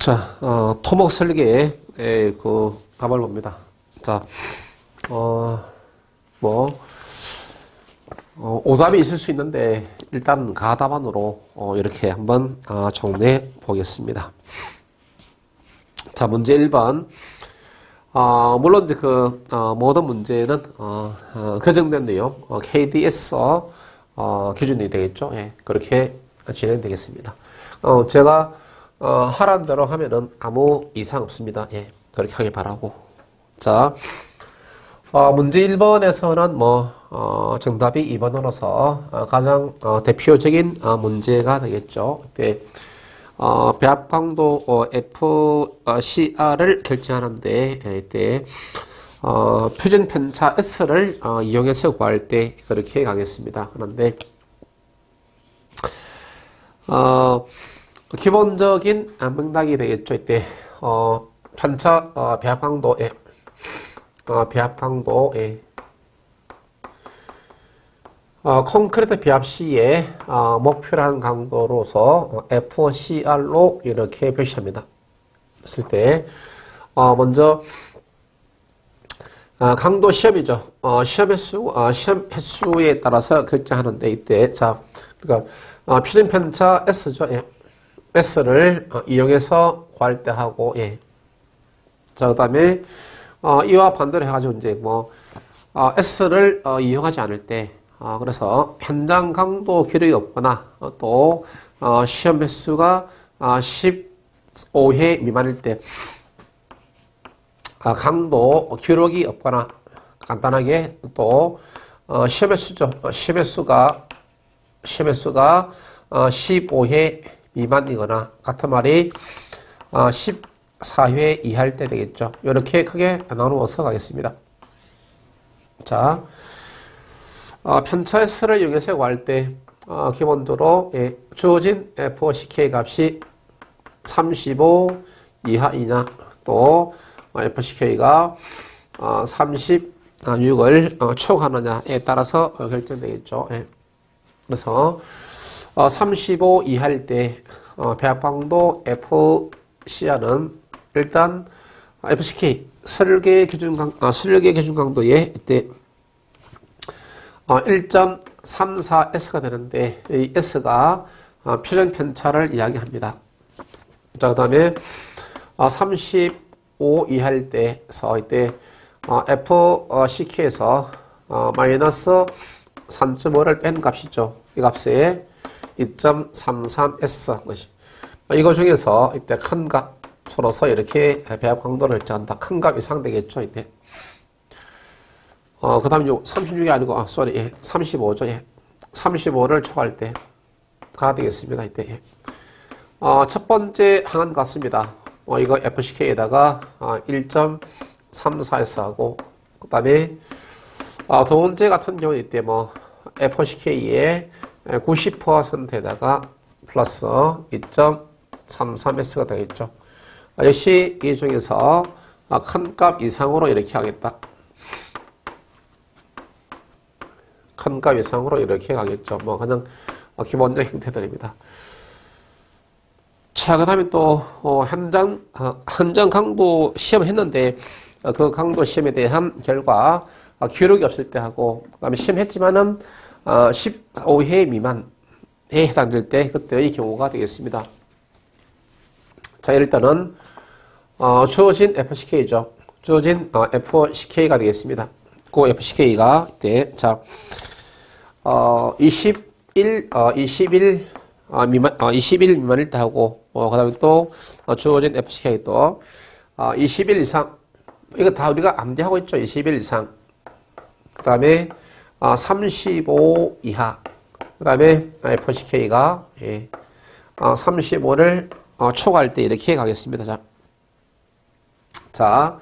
자, 어, 토목 설계의 그 답을 봅니다. 자, 어, 뭐, 어, 오답이 있을 수 있는데, 일단 가답안으로 어, 이렇게 한번 어, 정리해 보겠습니다. 자, 문제 1번. 어, 물론 이제 그, 어, 모든 문제는, 어, 어, 교정된 내용, 어, KDS, 어, 기준이 되겠죠. 예, 그렇게 진행되겠습니다. 어, 제가 어, 하란 대로 하면은 아무 이상 없습니다. 예, 그렇게 하길 바라고. 자, 어, 문제 1번에서는 뭐, 어, 정답이 2번으로서 어, 가장 어, 대표적인 어, 문제가 되겠죠. 네. 어, 배합 강도 어, FCR을 결정하는데 예, 이때 어, 표준 편차 S를 어, 이용해서 구할 때 그렇게 가겠습니다. 그런데 어, 기본적인 맥락이 되겠죠. 이때 어, 편차 어, 배합 강도에 어, 배합 강도에 어, 콘크리트 비합 시에 어, 목표한 강도로서 FCR로 이렇게 표시합니다. 했을 때 어, 먼저 어, 강도 시험이죠. 어, 시험 횟수 어, 시험 횟수에 따라서 결정하는데 이때 자 그러니까 어, 표준 편차 S죠. 예. S를 어, 이용해서 구할 때 하고 예. 자 그다음에 어, 이와 반대로 해가지고 이제 뭐 어, S를 어, 이용하지 않을 때 어, 그래서 현장 강도 기록이 없거나 어, 또 어, 시험 횟수가 15회 미만일 때 강도 기록이 없거나 간단하게 또 시험 횟수죠. 시험 횟수가 시험 횟수가 15회 미만이거나 같은 말이 14회 이하일 때 되겠죠. 이렇게 크게 나누어서 가겠습니다. 자, 어, 편차의 수를 이용해서 구할 때 어, 기본적으로 예, 주어진 FCK 값이 35 이하이냐 또 어, FCK가 어, 36을 어, 추구하느냐에 따라서 어, 결정되겠죠. 예. 그래서 어, 35 이하일 때 어, 배합강도 FCR은 일단 FCK 설계 기준 강, 아, 설계 기준 강도에 이때 어, 1.34S가 되는데 이 S가 어, 표준 편차를 이야기합니다. 자, 그 다음에 어, 35 이하일 때서 이때 어, FCK에서 어, 마이너스 3.5를 뺀 값이죠. 이 값에 2.33S 것이. 이거 중에서 이때 큰 값으로서 이렇게 배합 강도를 결정한다. 큰 값 이상 되겠죠. 이때. 어, 그 다음에 36이 아니고, 아, 쏘리, 예, 35죠, 예. 35를 추가할 때 가 되겠습니다, 이때, 예. 어, 첫 번째 항은 같습니다. 어, 이거 FCK에다가 어, 1.34S 하고, 그 다음에, 어, 두 번째 같은 경우 이때 뭐, FCK에 90%에다가 플러스 2.33S가 되겠죠. 아, 역시 이 중에서 아, 큰값 이상으로 이렇게 하겠다. 큰 값 이상으로 이렇게 가겠죠. 뭐 그냥 기본적 형태들입니다. 자, 그 다음에 또, 어, 현장, 어, 강도 시험 했는데, 어, 그 강도 시험에 대한 결과, 어, 기록이 없을 때 하고, 그 다음에 시험 했지만은, 15회 미만에 해당될 때, 그때의 경우가 되겠습니다. 자, 일단은, 어, 주어진 FCK죠. 주어진, FCK가 되겠습니다. 그 FCK가, 이때, 자, 어, 21, 어, 21, 어, 미만, 어, 21 미만일 때 하고, 어, 그 다음에 또, 어, 주어진 FCK 또, 어, 21 이상. 이거 다 우리가 암기하고 있죠. 21 이상. 그 다음에, 어, 35 이하. 그 다음에, FCK가, 예, 어, 35를, 어, 초과할 때 이렇게 가겠습니다. 자. 자,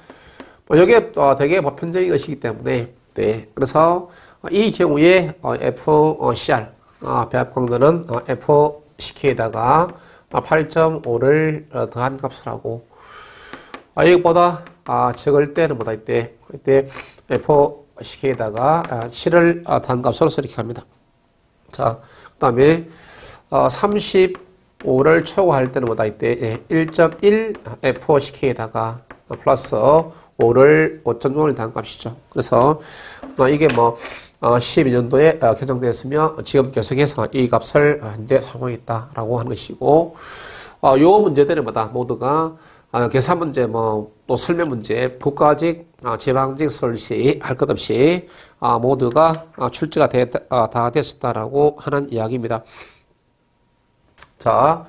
뭐, 여기에, 어, 되게 보편적인 것이기 때문에, 네. 그래서, 이 경우에 FCR 배합 강도는 FCK에다가 8.5를 더한 값을 하고 이것보다 적을 때는 뭐다 이때 이때 FCK에다가 7을 더한 값으로 이렇게 합니다. 자, 그 다음에 35 5를 초과할 때는 뭐다 이때 1.1 F5CK에다가 플러스 5를 5.0을 단 값이죠. 그래서 어, 이게 뭐 12년도에 어, 결정되었으며 지금 계속해서 이 값을 현재 사용하겠다라고 하는 것이고 요 문제들은 뭐다 모두가 계산 문제 뭐 또 설명 문제 국가직 지방직 설시 할 것 없이 모두가 출제가 다 됐었다라고 하는 이야기입니다. 자,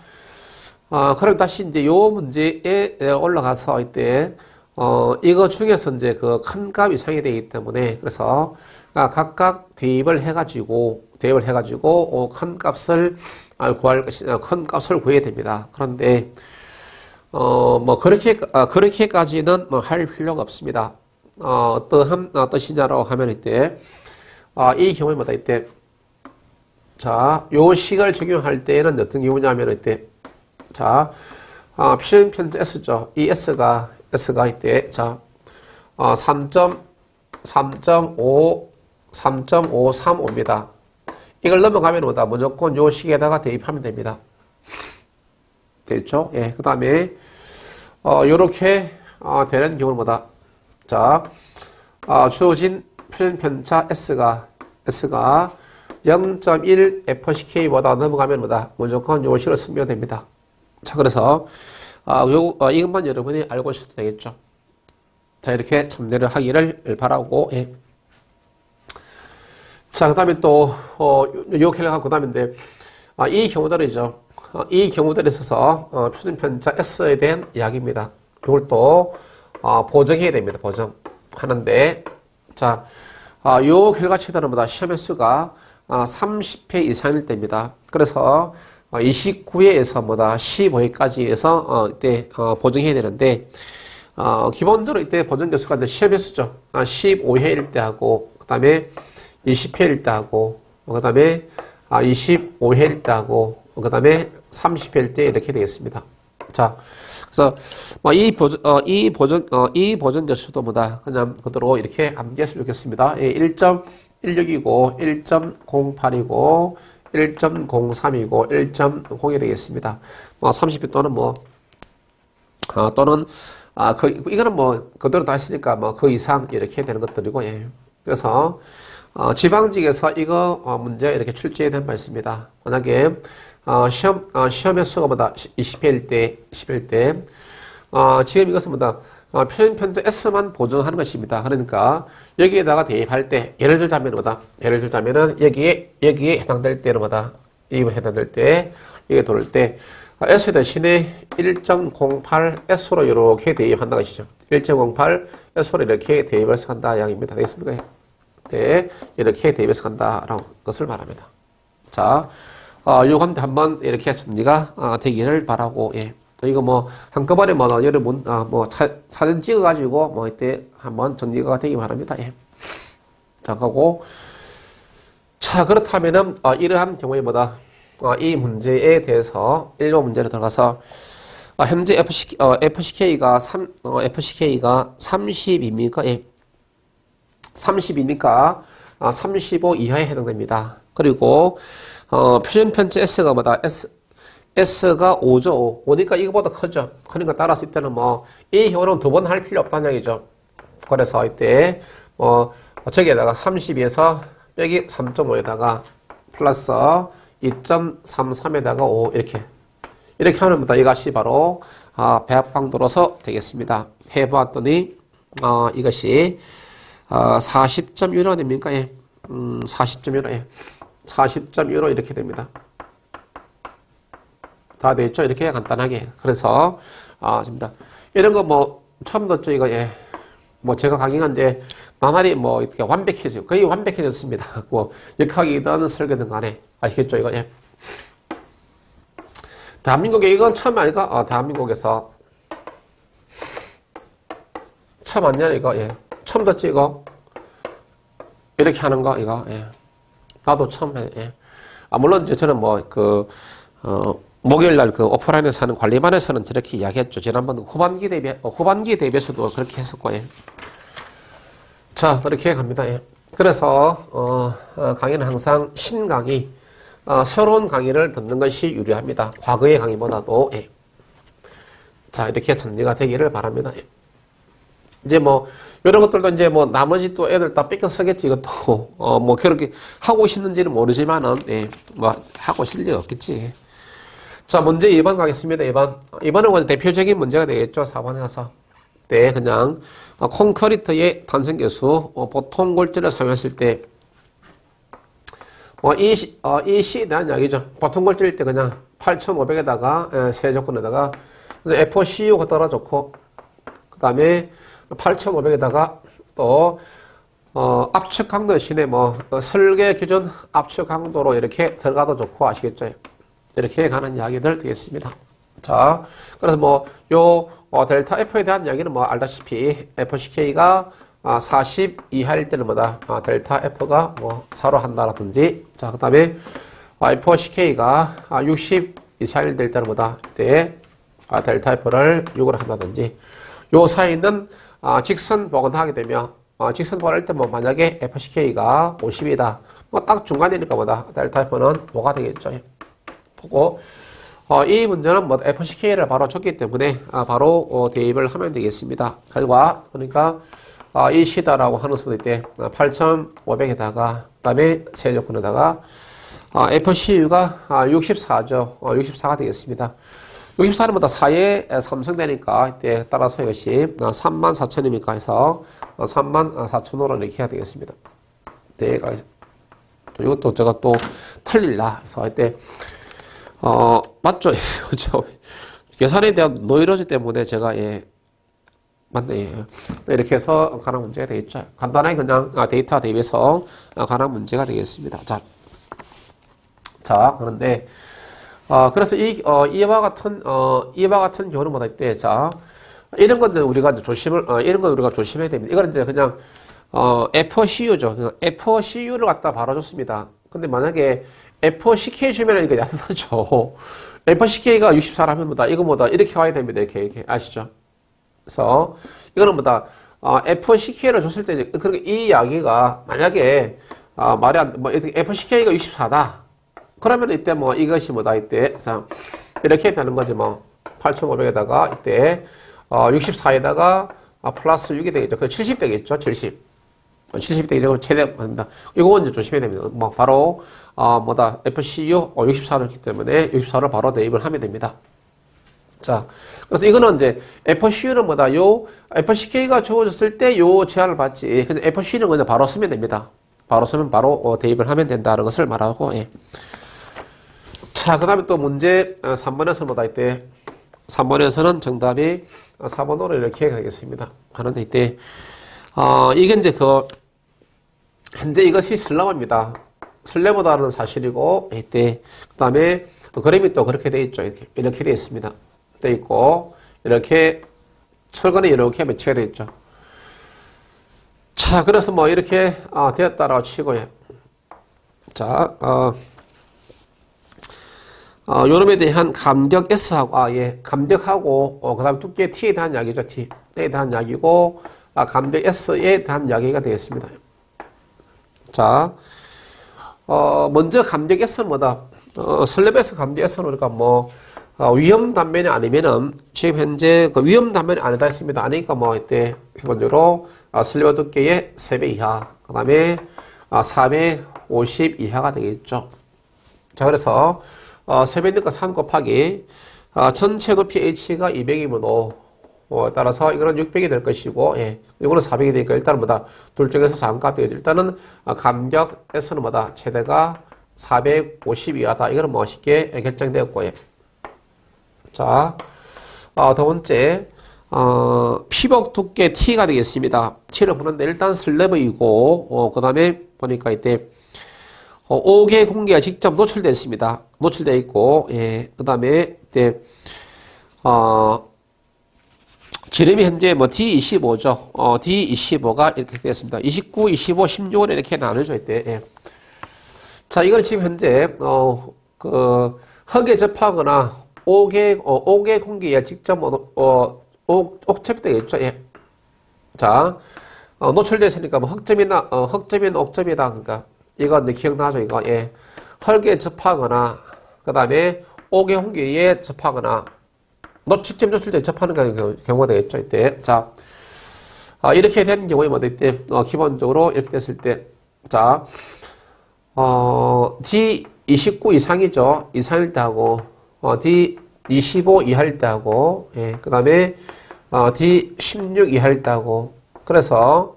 어, 그럼 다시 이제 요 문제에 올라가서 이때, 어, 이거 중에서 이제 그 큰 값 이상이 되기 때문에, 그래서, 아, 각각 대입을 해가지고, 대입을 해가지고, 어, 큰 값을 구할 것이, 큰 값을 구해야 됩니다. 그런데, 어, 뭐, 그렇게, 아, 그렇게까지는 뭐 할 필요가 없습니다. 어, 어떠한 뜻이냐라고 하면 이때, 아, 이 경우에 뭐다, 이때, 자, 요 식을 적용할 때는 어떤 경우냐면 이때 자, 아, 표준 편제 S죠. 이 S가 S가 이때 자, 어, 3.3.5 3.535입니다. 이걸 넘어가면 뭐다? 무조건 요 식에다가 대입하면 됩니다. 됐죠? 예. 그 다음에, 어, 요렇게, 어, 되는 경우는 뭐다? 자, 어, 주어진 표준 편차 S가, S가 0.1 FCK보다 넘어가면 뭐다? 무조건 요식을 쓰면 됩니다. 자, 그래서, 아, 요, 어, 이것만 여러분이 알고 있어도 되겠죠. 자, 이렇게 첨례를 하기를 바라고, 예. 자, 그 다음에 또, 어, 요 캘러가 그 다음인데, 아, 이 경우들이죠. 어, 이 경우들에 있어서, 어, 표준 편차 S에 대한 이야기입니다. 이걸 또, 어, 보정해야 됩니다. 보정. 하는데, 자, 아, 요 결과치들은 뭐다? 시험 횟수가 30회 아, 이상일 때입니다. 그래서 29회에서 어, 뭐다 15회까지 해서 어, 이때 어, 보정해야 되는데 기본적으로 이때 보정 개수가 시험 횟수죠. 15회일 아, 때 하고 그 다음에 20회일 때 하고 그 다음에 25회일 때 하고 그 다음에 30회일 때 이렇게 되겠습니다. 자, 그래서 뭐이 보정 어, 이 보정 어, 이 보정 개수도 뭐다 그냥 그대로 이렇게 암기했으면 좋겠습니다. 1. 16이고 1.08이고 1.03이고 1.0이 되겠습니다. 뭐 30배 또는 뭐 아, 또는 아, 그, 이거는 뭐 그대로 다 했으니까 뭐 그 이상 이렇게 되는 것들이고 예. 그래서 어, 지방직에서 이거 어, 문제 이렇게 출제된 바 있습니다. 만약에 어, 시험 어, 시험의 수가 보다 20회일 때 10일 때 어, 지금 이것은 뭐다 어, 표준 편제 S만 보정하는 것입니다. 그러니까 여기에다가 대입할 때 예를 들자면 뭐다? 예를 들자면은 여기에 여기에 해당될 때는 뭐다? 이거 해당될 때 이게 돌을 때 S 대신에 1.08 S로 이렇게 대입한다 것이죠. 1.08 S로 이렇게 대입해서 간다 양입니다. 되겠습니까? 네, 이렇게 대입해서 간다라는 것을 말합니다. 자, 어, 요건데 한번 이렇게 정리가 어, 되기를 바라고 예. 이거 뭐 한꺼번에 뭐 여러분 아, 뭐 사, 사진 찍어가지고 뭐 이때 한번 정리가 되기 바랍니다. 예. 자 가고 자 그렇다면은 어, 이러한 경우에 뭐다 어, 이 문제에 대해서 일본 문제로 들어가서 어, 현재 FC, 어, FCK가 3 어, FCK가 30입니까? 예. 30이니까 어, 35 이하에 해당됩니다. 그리고 어, 표준 편지 S가 뭐다? S S가 5죠. 5 니까 이거보다 크죠. 그러니까 따라서 이때는 뭐, 이 경우는 두 번 할 필요 없다는 얘기죠. 그래서 이때, 뭐, 저기에다가 32에서 빼기 3.5에다가 플러스 2.33에다가 5 이렇게. 이렇게 하면 다 이것이 바로, 아, 배합방도로서 되겠습니다. 해보았더니, 어, 이것이, 어, 40.15 됩니까? 예. 음, 40.15, 예. 40.15 이렇게 됩니다. 다 되어 죠 이렇게 간단하게. 그래서, 아, 집니다. 이런 거 뭐, 처음 듣죠, 이거, 예. 뭐, 제가 강의한 이제, 나날이 뭐, 이렇게 완벽해지고, 거의 완벽해졌습니다. 뭐, 역학이든 설계든 간에. 아시겠죠, 이거, 예. 대한민국에 이건 처음 아니까, 어, 대한민국에서. 처음 아니냐, 이거, 예. 처음 듣지, 이거. 이렇게 하는 거, 이거, 예. 나도 처음 해, 예. 아, 물론 이제 저는 뭐, 그, 어, 목요일 날 그 오프라인에서 하는 관리반에서는 저렇게 이야기했죠. 지난번 후반기 대비, 어, 후반기 대비에서도 그렇게 했었고, 예. 자, 그렇게 갑니다. 예. 그래서, 어, 어, 강의는 항상 신강의, 어, 새로운 강의를 듣는 것이 유리합니다. 과거의 강의보다도 예. 자 이렇게 정리가 되기를 바랍니다. 예. 이제 뭐 이런 것들도 이제 뭐 나머지 또 애들 다 뺏겨 쓰겠지 이것도 어 뭐 그렇게 하고 싶는지는 모르지만은 예, 뭐 하고 리 없겠지. 자 문제 2번 가겠습니다. 2번 2번은 대표적인 문제가 되겠죠. 4번에 가서 때 그냥 어, 콘크리트의 탄성계수 어, 보통 골재를 사용했을 때 뭐, 이, 시, 어, 이 시에 대한 이야기죠. 보통 골재일 때 그냥 8,500에다가, 세 조건에다가, FOCU가 떨어졌고, 그 다음에 8,500에다가 또, 어, 압축 강도 대신에 뭐, 어, 설계 기준 압축 강도로 이렇게 들어가도 좋고, 아시겠죠? 이렇게 가는 이야기들 되겠습니다. 자, 그래서 뭐, 요, 어, 델타 F에 대한 이야기는 뭐, 알다시피, FCK가 아, 40 이하일 때는 뭐다? 아, 델타 F가 뭐 4로 한다라든지 자, 그 다음에 F4CK가 아, 60 이상일 때는 뭐다? 때 아, 델타 F를 6으로 한다든지 요 사이는 아, 직선 복원하게 되면 아, 직선 복원할 때 뭐 만약에 FCK가 50이다 뭐 딱 중간이니까 뭐다? 델타 F는 5가 되겠죠. 보고 어, 이 문제는 뭐 FCK를 바로 줬기 때문에 아, 바로 어, 대입을 하면 되겠습니다. 결과 보니까 아, 이 시다라고 하는 수도 있대. 8,500에다가, 그 다음에 세 조건에다가, 아, FCU가 아, 64죠. 어, 64가 되겠습니다. 64는 뭐다 4에 삼성되니까, 이때 따라서 이것이 34,000이니까 해서 34,000으로 이렇게 해야 되겠습니다. 네, 이것도 제가 또 틀릴라. 그래서 이때, 어, 맞죠? 그죠? 계산에 대한 노이로지 때문에 제가, 예, 맞네. 예. 이렇게 해서 가는 문제가 되겠죠. 간단하게 그냥 아, 데이터 대비해서 가는 문제가 되겠습니다. 자, 자 그런데 어, 그래서 이 어, 이와 같은 어, 이와 같은 경우는 뭐다 이때 자 이런 것들 우리가 조심을 어, 이런 건 우리가 조심해야 됩니다. 이거는 이제 그냥 어, F4CU죠. F4CU를 갖다 바라줬습니다. 근데 만약에 F4CK 주면 이거 얕나죠. F4CK가 64라면 뭐다 이거 뭐다 이렇게 와야 됩니다. 이렇게 이렇게 아시죠? 그래서 이거는 뭐다 어, F10K를 줬을 때 그러니까 이 이야기가 만약에 어, 말이 안, 뭐 F10K가 64다. 그러면 이때 뭐 이것이 뭐다 이때 자 이렇게 되는 거지 뭐 8,500에다가 이때 어, 64에다가 아, 플러스 6이 되겠죠. 그 70 되겠죠. 70. 70 되겠죠. 최대 한다. 이거 이제 조심해야 됩니다. 뭐 바로 어, 뭐다 FCU 어, 64를 했기 때문에 64를 바로 대입을 하면 됩니다. 자, 그래서 이거는 이제 FCU는 뭐다? 요 FCK가 주어졌을 때 요 제한을 받지. 근데 FCU는 그냥 바로 쓰면 됩니다. 바로 쓰면 바로 어, 대입을 하면 된다는 것을 말하고, 예. 자, 그 다음에 또 문제 3번에서 어, 뭐다? 이때 3번에서는 정답이 4번으로 어, 이렇게 가겠습니다. 하는데 이때, 어, 이게 이제 그, 현재 이것이 슬라브입니다. 슬래보다는 사실이고, 이때, 그 다음에 그림이 또 그렇게 돼 있죠. 이렇게, 이렇게 돼 있습니다. 돼 있고 이렇게 철근이 이렇게 매치가 되어 있죠. 자, 그래서 뭐 이렇게 어, 되었다라고 치고요. 자, 어, 어, 요놈에 대한 감격 S하고, 아, 예, 감격하고, 어, 그 다음 두께 T에 대한 이야기죠, T에 대한 이야기고, 아, 감격 S에 대한 이야기가 되겠습니다. 자, 어, 먼저 감격 S는 뭐다? 어, 슬랩에서 감격 S는 우리가 뭐, 어, 위험 단면이 아니면은 지금 현재 그 위험 단면이 아니다 했습니다. 아니니까 뭐 이때 기본적으로 아, 슬리버 두께의 3배 이하, 그 다음에 아, 450 이하가 되겠죠. 자, 그래서 어, 3배니까 3 곱하기 아, 전체 높이 h가 200이면 5. 어, 따라서 이거는 600이 될 것이고, 예. 이거는 400이 되니까 일단은 뭐다? 둘 중에서 3값 되겠죠. 일단은 아, 감격에서는 뭐다? 최대가 450 이하다. 이거는 뭐 쉽게 결정되었고, 예. 자, 어, 두 번째, 어, 피복 두께 T가 되겠습니다. T를 보는데 일단 슬래브이고, 어, 그 다음에 보니까 이때, 어, 5개 공기가 직접 노출되어 있습니다. 노출되어 있고, 예, 그 다음에 이때, 어, 지름이 현재 뭐 D25죠. 어, D25가 이렇게 되었습니다. 29, 25, 16을 이렇게 나눠져 있대. 예. 자, 이건 지금 현재, 어, 그, 흙에 접하거나 5개, 어, 5개 공기에 직접, 어, 어, 옥점이 되겠죠. 예. 자, 어, 노출됐으니까 뭐 흑점이나, 어, 흑점이나 옥점이다. 그러니까, 이거 네, 기억나죠? 이거, 예. 혈계에 접하거나, 그 다음에 옥의 홍계에 접하거나, 뭐 직접 노출돼 접하는 경우가 되겠죠, 이때. 자, 아, 이렇게 된 경우에 뭐 이때, 어, 기본적으로 이렇게 됐을 때, 자, 어, D29 이상이죠. 이상일 때 하고, 어, D25 이하일 때 하고, 예, 그 다음에, 어, D16 이하일 때 하고, 그래서,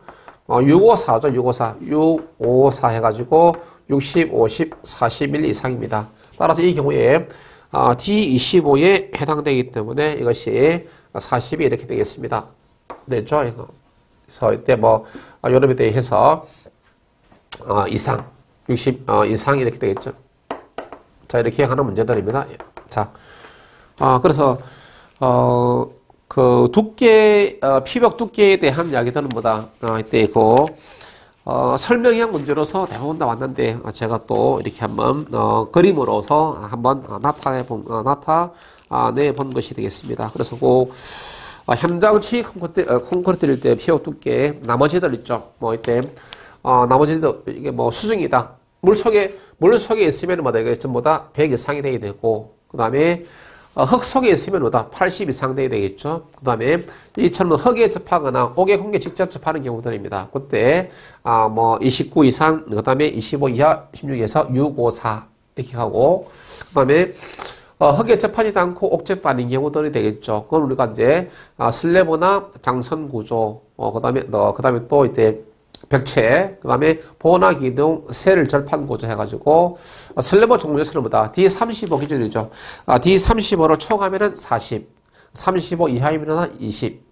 어, 654죠. 654. 654 해가지고, 60, 50, 41 이상입니다. 따라서 이 경우에, 어, D25에 해당되기 때문에 이것이 40이 이렇게 되겠습니다. 됐죠? 이거. 그래서 이때 뭐, 어, 여름에 대해서, 어, 이상. 60 어, 이상 이렇게 되겠죠. 자 이렇게 하는 문제들입니다. 자, 어, 그래서 어, 그 두께 어, 피벽 두께에 대한 이야기들은 뭐다. 어, 이때 그 어, 설명형 문제로서 대부분 나왔는데 어, 제가 또 이렇게 한번 어, 그림으로서 한번 어, 나타내 본 어, 나타내 본 것이 되겠습니다. 그래서 그 어, 현장치 콘크리트, 어, 콘크리트일 때 피벽 두께 나머지들 있죠. 뭐 이때 어, 나머지도 이게 뭐 수중이다. 물 속에, 물 속에 있으면 뭐다, 이게 전부 다 100 이상이 돼야 되고, 그 다음에 어, 흙 속에 있으면 뭐다, 80 이상 돼야 되겠죠. 그 다음에 이처럼 흙에 접하거나 옥에 공기 직접 접하는 경우들입니다. 그때, 아, 뭐, 29 이상, 그 다음에 25 이하, 16에서 6, 5, 4 이렇게 하고, 그 다음에 어, 흙에 접하지도 않고 옥접 아닌 경우들이 되겠죠. 그건 우리가 이제 아, 슬래브나 장선 구조, 어, 그 다음에, 어, 그 다음에 또 이때 벽체, 그 다음에 보나 기둥, 쉘을 절판 구조 해가지고, 슬래브 종류에서는 뭐다? D35 기준이죠. 아, D35로 초가면은 40, 35 이하이면은 20.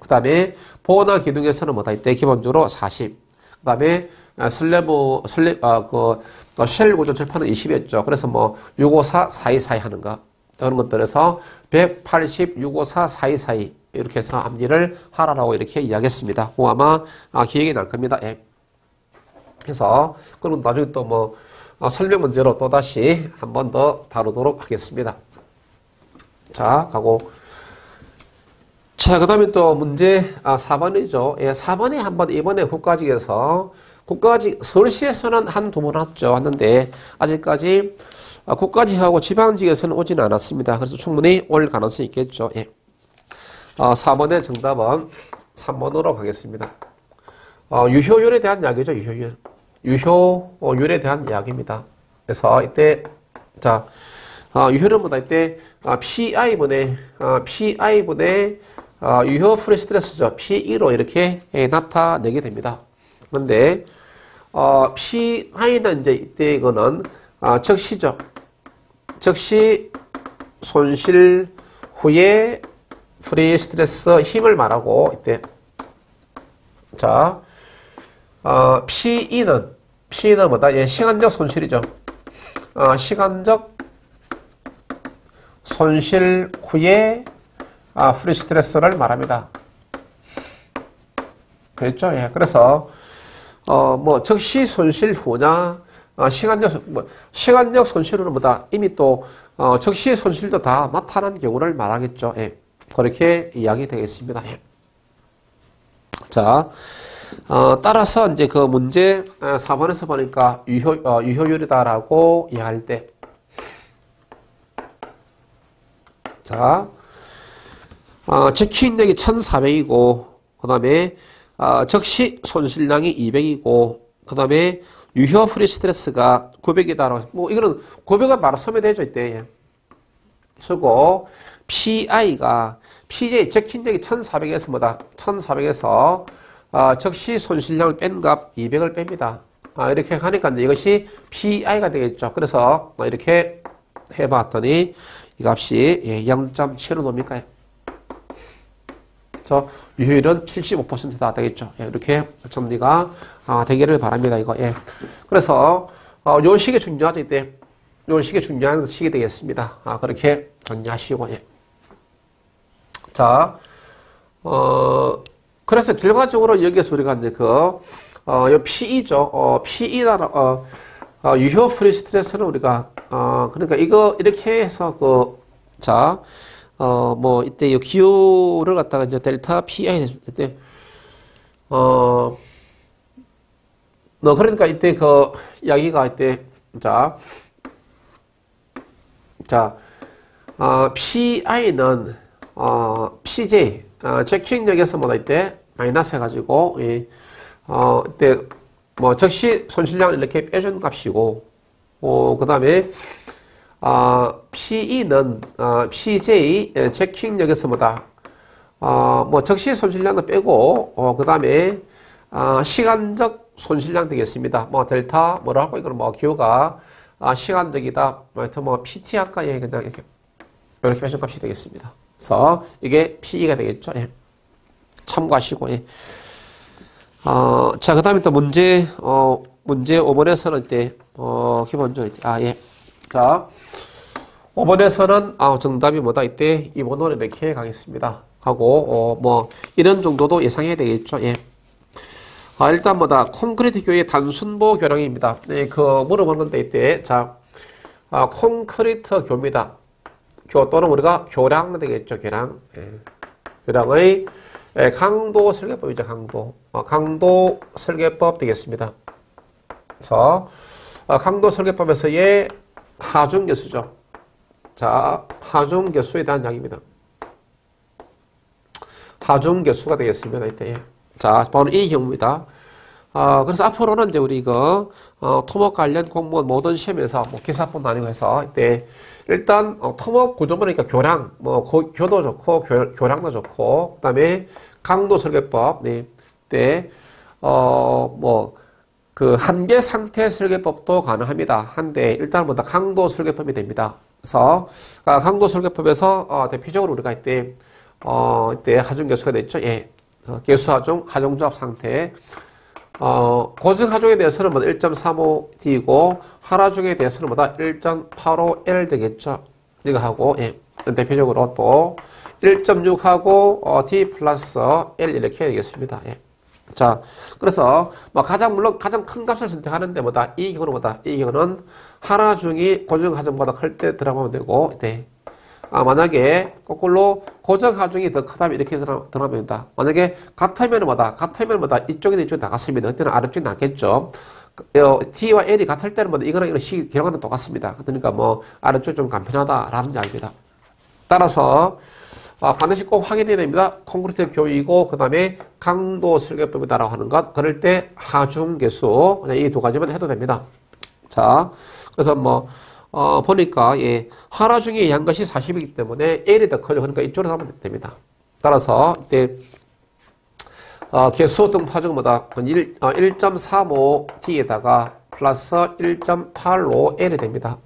그 다음에 보나 기둥에서는 뭐다? 이때 기본적으로 40. 그 다음에 슬래브, 슬래, 아, 그, 쉘 구조 절판은 20이었죠. 그래서 뭐, 654, 424 하는 거. 이런 것들에서 180, 654, 424 이렇게 해서 앞일을 하라라고 이렇게 이야기했습니다. 뭐 아마 아, 기억이 날 겁니다. 예. 그래서 그럼 나중에 또뭐 아, 설명 문제로 또 다시 한 번 더 다루도록 하겠습니다. 자, 가고. 자, 그 다음에 또 문제 아, 4번이죠. 예, 4번에 한번 이번에 국가직에서 국가직 서울시에서는 한 두 번 왔죠. 왔는데 아직까지 아, 국가직하고 지방직에서는 오지는 않았습니다. 그래서 충분히 올 가능성이 있겠죠. 예. 어, 4번의 정답은 3번으로 가겠습니다. 어, 유효율에 대한 이야기죠, 유효율. 유효율에 대한 이야기입니다. 그래서 이때, 자, 어, 유효는 뭐다? 이때, 어, PI분의, 어, PI분의, 어, 유효 프리 스트레스죠. PE로 이렇게 예, 나타내게 됩니다. 그런데, 어, PI는 이제 이때 이거는, 어, 즉시죠. 즉시 손실 후에 프리 스트레스 힘을 말하고 이때 자 어, PE는 P는 뭐다? 예, 시간적 손실이죠. 어, 시간적 손실 후에 아, 프리 스트레스를 말합니다. 됐죠? 예. 그래서 어, 뭐 즉시 손실 후냐 어, 시간적 뭐 시간적 손실은 뭐다? 이미 또 어, 즉시 손실도 다 나타난 경우를 말하겠죠. 예. 그렇게 이야기 되겠습니다. 예. 자, 어, 따라서 이제 그 문제 4번에서 어, 보니까 유효, 어, 유효율이다라고 이해할 때, 자, 어, 적히 인력이 1400이고, 그 다음에, 어, 즉시 손실량이 200이고, 그 다음에 유효 프리 스트레스가 900이다라고, 뭐, 이거는 900은 바로 쓰면 되죠, 이때. 쓰고, PI가 PJ 적힌적이 1400에서 뭐다? 1400에서 어, 즉시 손실량을 뺀 값 200을 뺍니다. 아, 이렇게 하니까 이것이 PI가 되겠죠. 그래서 이렇게 해봤더니 이 값이 예, 0.75 나오니까 그래서 유효율은 75%다 되겠죠. 예, 이렇게 정리가 아, 되기를 바랍니다. 이거 예. 그래서 어, 요 시기 중요하죠 이때. 요 시기 중요한 시기 되겠습니다. 아, 그렇게 정리하시고 예. 자, 어, 그래서 결과적으로 여기에서 우리가 이제 그, 어, 요 PE죠. 어, PE라는, 어, 어, 유효 프리 스트레스는 우리가, 어, 그러니까 이거 이렇게 해서 그, 자, 어, 뭐, 이때 이 기호를 갖다가 이제 델타 PI 이때, 어, 너 그러니까 이때 그 이야기가 이때, 자, 자, 어, PI는 어, PJ 어, 체킹력에서 뭐다 이때 마이너스 해가지고 이, 어, 이때 뭐 즉시 손실량 이렇게 빼준 값이고 어, 그 다음에 어, PE는 어, PJ 체킹력에서 뭐다 어, 뭐 즉시 손실량도 빼고 어, 그 다음에 어, 시간적 손실량 되겠습니다. 뭐 델타 뭐라고 이거는 뭐 기호가 아, 시간적이다. 하여튼 뭐 PT 아까에 그냥 이렇게 이렇게 배션 값이 되겠습니다. 그래서 이게 PE가 되겠죠. 예. 참고하시고 예. 어, 자, 그 다음에 또 문제, 어, 문제 5번에서는 이때, 어, 기본적으로, 아, 예. 자, 5번에서는, 아, 정답이 뭐다? 이때 2번으로 이렇게 가겠습니다. 하고, 어, 뭐, 이런 정도도 예상해야 되겠죠. 예. 아, 일단 뭐다, 콘크리트 교의 단순보 교량입니다. 네, 그, 물어보는 건데, 이때, 자, 아, 콘크리트 교입니다. 교 또는 우리가 교량 되겠죠, 교량. 예. 교량의 예, 강도 설계법이죠, 강도. 어, 강도 설계법 되겠습니다. 그래서, 어, 강도 설계법에서의 하중계수죠. 자, 하중계수에 대한 이야기입니다. 하중계수가 되겠습니다, 이때. 자, 바로 이 경우입니다. 어, 그래서 앞으로는 이제 우리 이거, 어, 토목 관련 공무원 모든 시험에서 뭐 기사뿐 아니고 해서 이때 일단 어, 토목 구조물이니까 교량, 뭐 고, 교도 좋고 교, 교량도 좋고 그다음에 강도 설계법, 네, 때 어, 뭐 그 한계 상태 설계법도 가능합니다. 한데 일단 뭐다 강도 설계법이 됩니다. 그래서 아, 강도 설계법에서 어, 대표적으로 우리가 이때 어, 이때 하중 개수가 됐죠. 예. 어, 개수 하중, 하중 조합 상태. 어, 고증 하중에 대해서는 뭐 1.35D고 하라중에 대해서는 뭐다 1.85L 되겠죠. 이거 하고 예. 대표적으로 또 1.6하고 어, D 플러스 L 이렇게 해야 되겠습니다. 예. 자, 그래서 뭐 가장 물론 가장 큰 값을 선택하는데 뭐다 이 경우는 뭐다 이 경우는 하나 중이 고정 하중보다 클 때 들어가면 되고 네. 아, 만약에 거꾸로 고정 하중이 더 크다면 이렇게 들어, 가면 된다. 만약에 같으면 뭐다 같으면 뭐다 이쪽이나 이쪽이 다 같습니다. 그때는 아래쪽이 낫겠죠. 어, T와 L이 같을 때는 뭐다 이거랑 이런 식 기록하는 똑같습니다. 그러니까 뭐 아래쪽 좀 간편하다라는 이야기입니다. 따라서 아, 반드시 꼭 확인해야 됩니다. 콘크리트 교이고 그 다음에 강도 설계법이다라고 하는 것 그럴 때 하중계수 그냥 이 두 가지만 해도 됩니다. 자 그래서 뭐 어, 보니까 예, 하나 중에 양 것이 40이기 때문에 L이 더 커져 그러니까 이쪽으로 하면 됩니다. 따라서 이때 어, 개수 등 파중보다 1, 어, 1.35T에다가 플러스 1.85 L이 됩니다.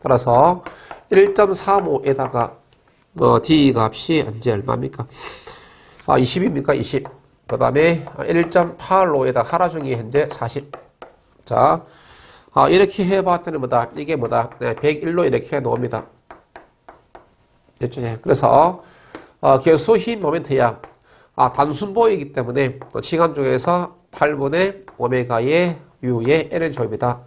따라서 1.35에다가 어, D 값이 현재 얼마입니까? 아, 20입니까? 20. 그 다음에 1.85에다 하나중이 현재 40. 자, 아, 이렇게 해봤더니 뭐다? 이게 뭐다? 네, 101로 이렇게 해 놓습니다. 됐죠? 네. 그래서, 어, 개수 힘 모멘트야. 아, 단순보이기 때문에 시간 중에서 8분의 오메가의 U의 L을 조입니다.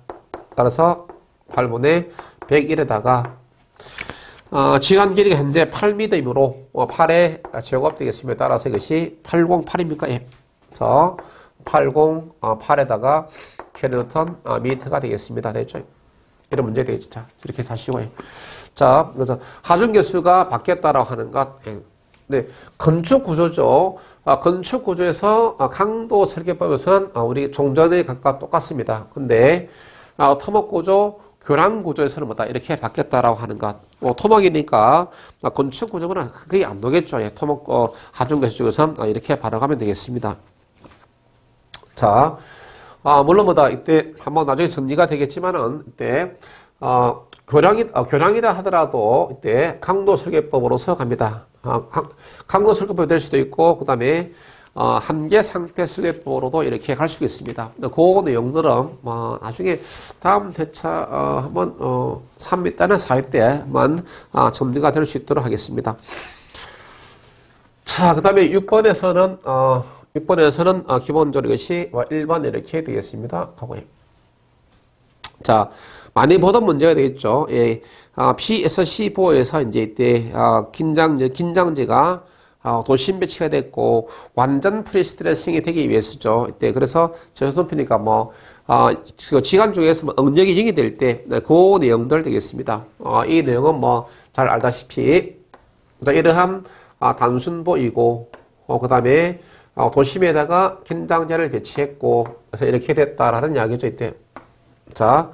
따라서 8분의 101에다가 어, 지간 길이가 현재 8m이므로 어, 8의 제곱 되겠습니다. 따라서 이것이 808입니까? 예. 그래서 808에다가 킬로턴 어, 미터가 되겠습니다. 됐죠? 이런 문제 되겠죠. 자, 이렇게 자시고 예. 자, 그래서 하중계수가 바뀌었다라고 하는 것. 예. 네, 건축 구조죠. 아, 건축 구조에서 아, 강도 설계법에서는 아, 우리 종전에 각각 똑같습니다. 근데 아, 토목 구조, 교량 구조에서는 뭐다 이렇게 바뀌었다라고 하는 것. 뭐 토목이니까 아, 건축 구조는 그게 안 되겠죠. 예, 토목 어, 하중계수 쪽에서 아, 이렇게 바라가면 되겠습니다. 자, 아, 물론 뭐다 이때 한번 나중에 정리가 되겠지만은 이때 어, 교량이 어, 교량이다 하더라도 이때 강도 설계법으로서 갑니다. 어, 강도 설계법이 될 수도 있고 그 다음에 어, 한계 상태 설계법으로도 이렇게 갈 수 있습니다. 그 내용들은 뭐 나중에 다음 대차 어, 한번 어, 3회 때나 4회 때만 어, 정리가 될 수 있도록 하겠습니다. 자, 그 다음에 6번에서는 어, 6번에서는 어, 기본적으로 이것이 1번 뭐 이렇게 되겠습니다. 하고요. 자, 많이 보던 문제가 되겠죠. 예, 아, P에서 C4에서 이제 이때 아, 긴장 긴장제가 아, 도심 배치가 됐고 완전 프리스트레싱이 되기 위해서죠. 이때 그래서 제수 높이니까 뭐 아, 그 지간 중에서 뭐 응력이 0이 될 때, 네, 그 내용들 되겠습니다. 어, 이 내용은 뭐, 잘 알다시피, 이러한 아, 단순보이고, 어, 그 다음에 어, 도심에다가 긴장제를 배치했고, 그래서 이렇게 됐다라는 이야기죠, 이때. 자,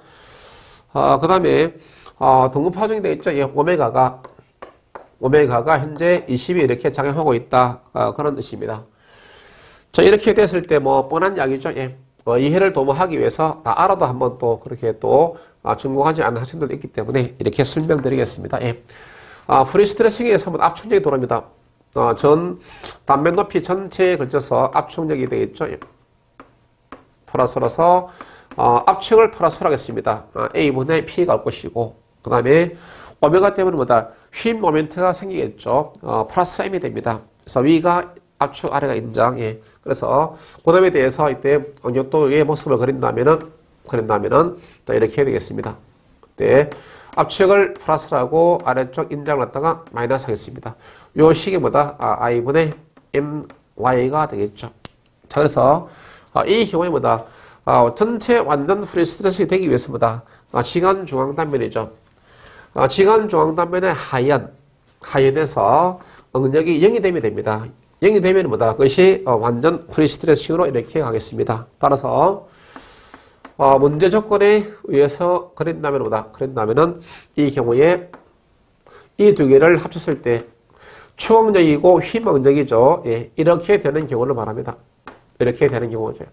어, 그 다음에, 어, 등급 파종이 되어 있죠. 예, 오메가가, 오메가가 현재 20이 이렇게 작용하고 있다. 어, 그런 뜻입니다. 자, 이렇게 됐을 때 뭐, 뻔한 이야기죠. 예. 어, 이해를 도모하기 위해서 다 알아도 한번 또 그렇게 또 아, 준공하지 않은 학생들도 있기 때문에 이렇게 설명드리겠습니다. 예. 아, 프리스트레싱에서 한번 압축력이 돌아옵니다. 어, 전 단면 높이 전체에 걸쳐서 압축력이 되겠죠. 예. 플러스라서 어, 압축을 플러스로 하겠습니다. 어, A분의 P가 올 것이고 그 다음에 오메가 때문에 뭐다 휨 모멘트가 생기겠죠. 어, 플러스 M이 됩니다. 그래서 위가 압축 아래가 인장. 예. 그래서 고놈에 대해서 이때 요또의 모습을 그린다면은 그린다면은 또 이렇게 해야 되겠습니다. 네. 압축을 플러스라고 아래쪽 인장을 갖다가 마이너스 하겠습니다. 요 식이 뭐다? 아, i분의 my가 되겠죠. 자, 그래서 아, 이 경우에 뭐다? 아, 전체 완전 prestress가 되기 위해서 뭐다? 아, 지간 중앙 단면이죠. 아, 지간 중앙 단면의 하연, 하연에서 응력이 0이 되면 됩니다. 0이 되면 뭐다? 그것이 어, 완전 prestress식으로 이렇게 가겠습니다. 따라서 어, 문제 조건에 의해서 그린다면 뭐다? 그린다면은 이 경우에 이 두 개를 합쳤을 때 추억력이고 희망력이죠. 예, 이렇게 되는 경우를 말합니다. 이렇게 되는 경우죠.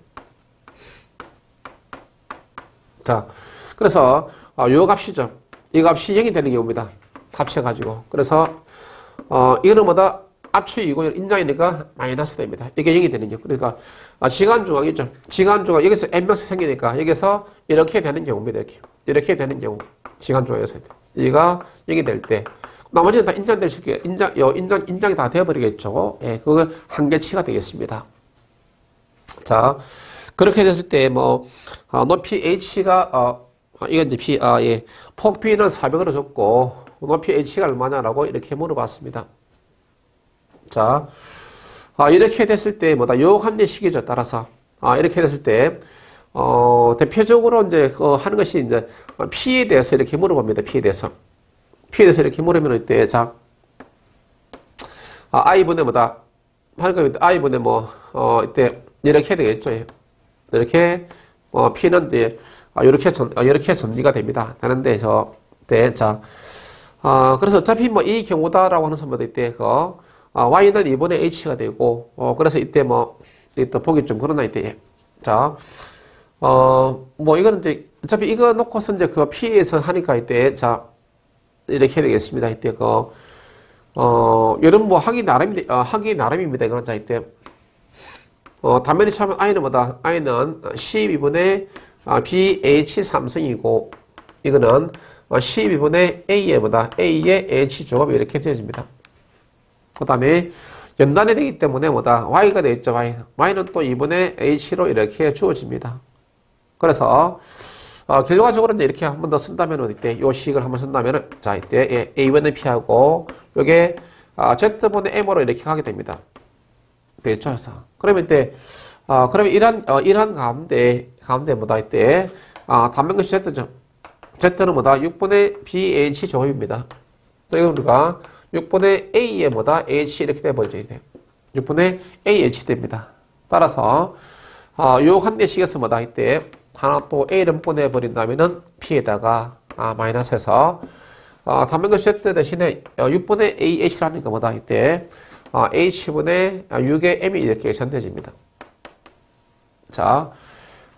자, 그래서 어, 요 값이죠. 이 값이 0이 되는 경우입니다. 합쳐가지고. 그래서 어, 이거는 뭐다? 압축이고 인장이니까 마이너스 됩니다. 이게 0이 되는 경우. 그러니까 아, 지간 중앙이죠. 지간 중앙 여기서 n명씩 생기니까 여기서 이렇게 되는 경우입니다. 이렇게 이렇게 되는 경우 지간 중앙에서 얘가 0이 될 때 나머지는 다 인장될 수 있게 인장 요 인장 인장이 다 되어버리겠죠. 예, 그거 한계치가 되겠습니다. 자 그렇게 됐을 때 뭐 어, 높이 h가 어, 어 이건 이제 p 아 예, 폭 b는 400으로 줬고 높이 h가 얼마냐라고 이렇게 물어봤습니다. 자, 아, 이렇게 됐을 때 뭐다 요 관계식이죠. 따라서 아, 이렇게 됐을 때 어, 대표적으로 이제 어, 하는 것이 이제 P에 대해서 이렇게 물어봅니다. P에 대해서 P에 대해서 이렇게 물으면 이때 자, 아, I분의 뭐다 할거 I분의 뭐 어, 이때 이렇게 해야 되겠죠. 예. 이렇게 어, P는 이제 아, 이렇게 전 아, 이렇게 전리가 됩니다. 되는데 저 때, 자, 아, 그래서 어차피 뭐 이 경우다라고 하는 선보도 이때 그 아, y는 이번에 h가 되고, 어, 그래서 이때 뭐, 또 보기 좀 그러나 이때. 자, 어, 뭐 이거는 이제, 어차피 이거 놓고서 이제 그 p에서 하니까 이때, 자, 이렇게 되겠습니다. 이때 그, 어, 이런 뭐 하기 나름이, 어, 하기 나름입니다. 이거는 자, 이때. 어, 단면이 차면 i는 뭐다? i는 12분의 아, bh 삼성이고, 이거는 12분의 a의 뭐다? a의 h 조합이 이렇게 되어집니다. 그 다음에 연단이 되기 때문에 뭐다? y가 되겠죠. y. y는 또 2분의 h로 이렇게 주어집니다. 그래서 어, 결과적으로 이렇게 한 번 더 쓴다면 이때 요 식을 한 번 쓴다면 자 이때 예, a1을 피하고 요게 아, z분의 m으로 이렇게 가게 됩니다. 되겠죠? 그래서 그러면 이때 어, 그러면 이런 어, 이런 가운데 가운데 뭐다 이때 아, 단면것이 z죠. z는 뭐다? 6분의 bh 조합입니다. 또 이거 우리가 6분의 A의 뭐다? H 이렇게 돼버리죠. 이제. 6분의 AH 됩니다. 따라서 어, 요 관계식에서 뭐다? 이때 하나 또 A를 보내버린다면은 P에다가 아, 마이너스 해서 어, 단면교 Z 대신에 6분의 AH라는 거 뭐다? 이때 어, H분의 6의 M이 이렇게 전돼집니다. 자,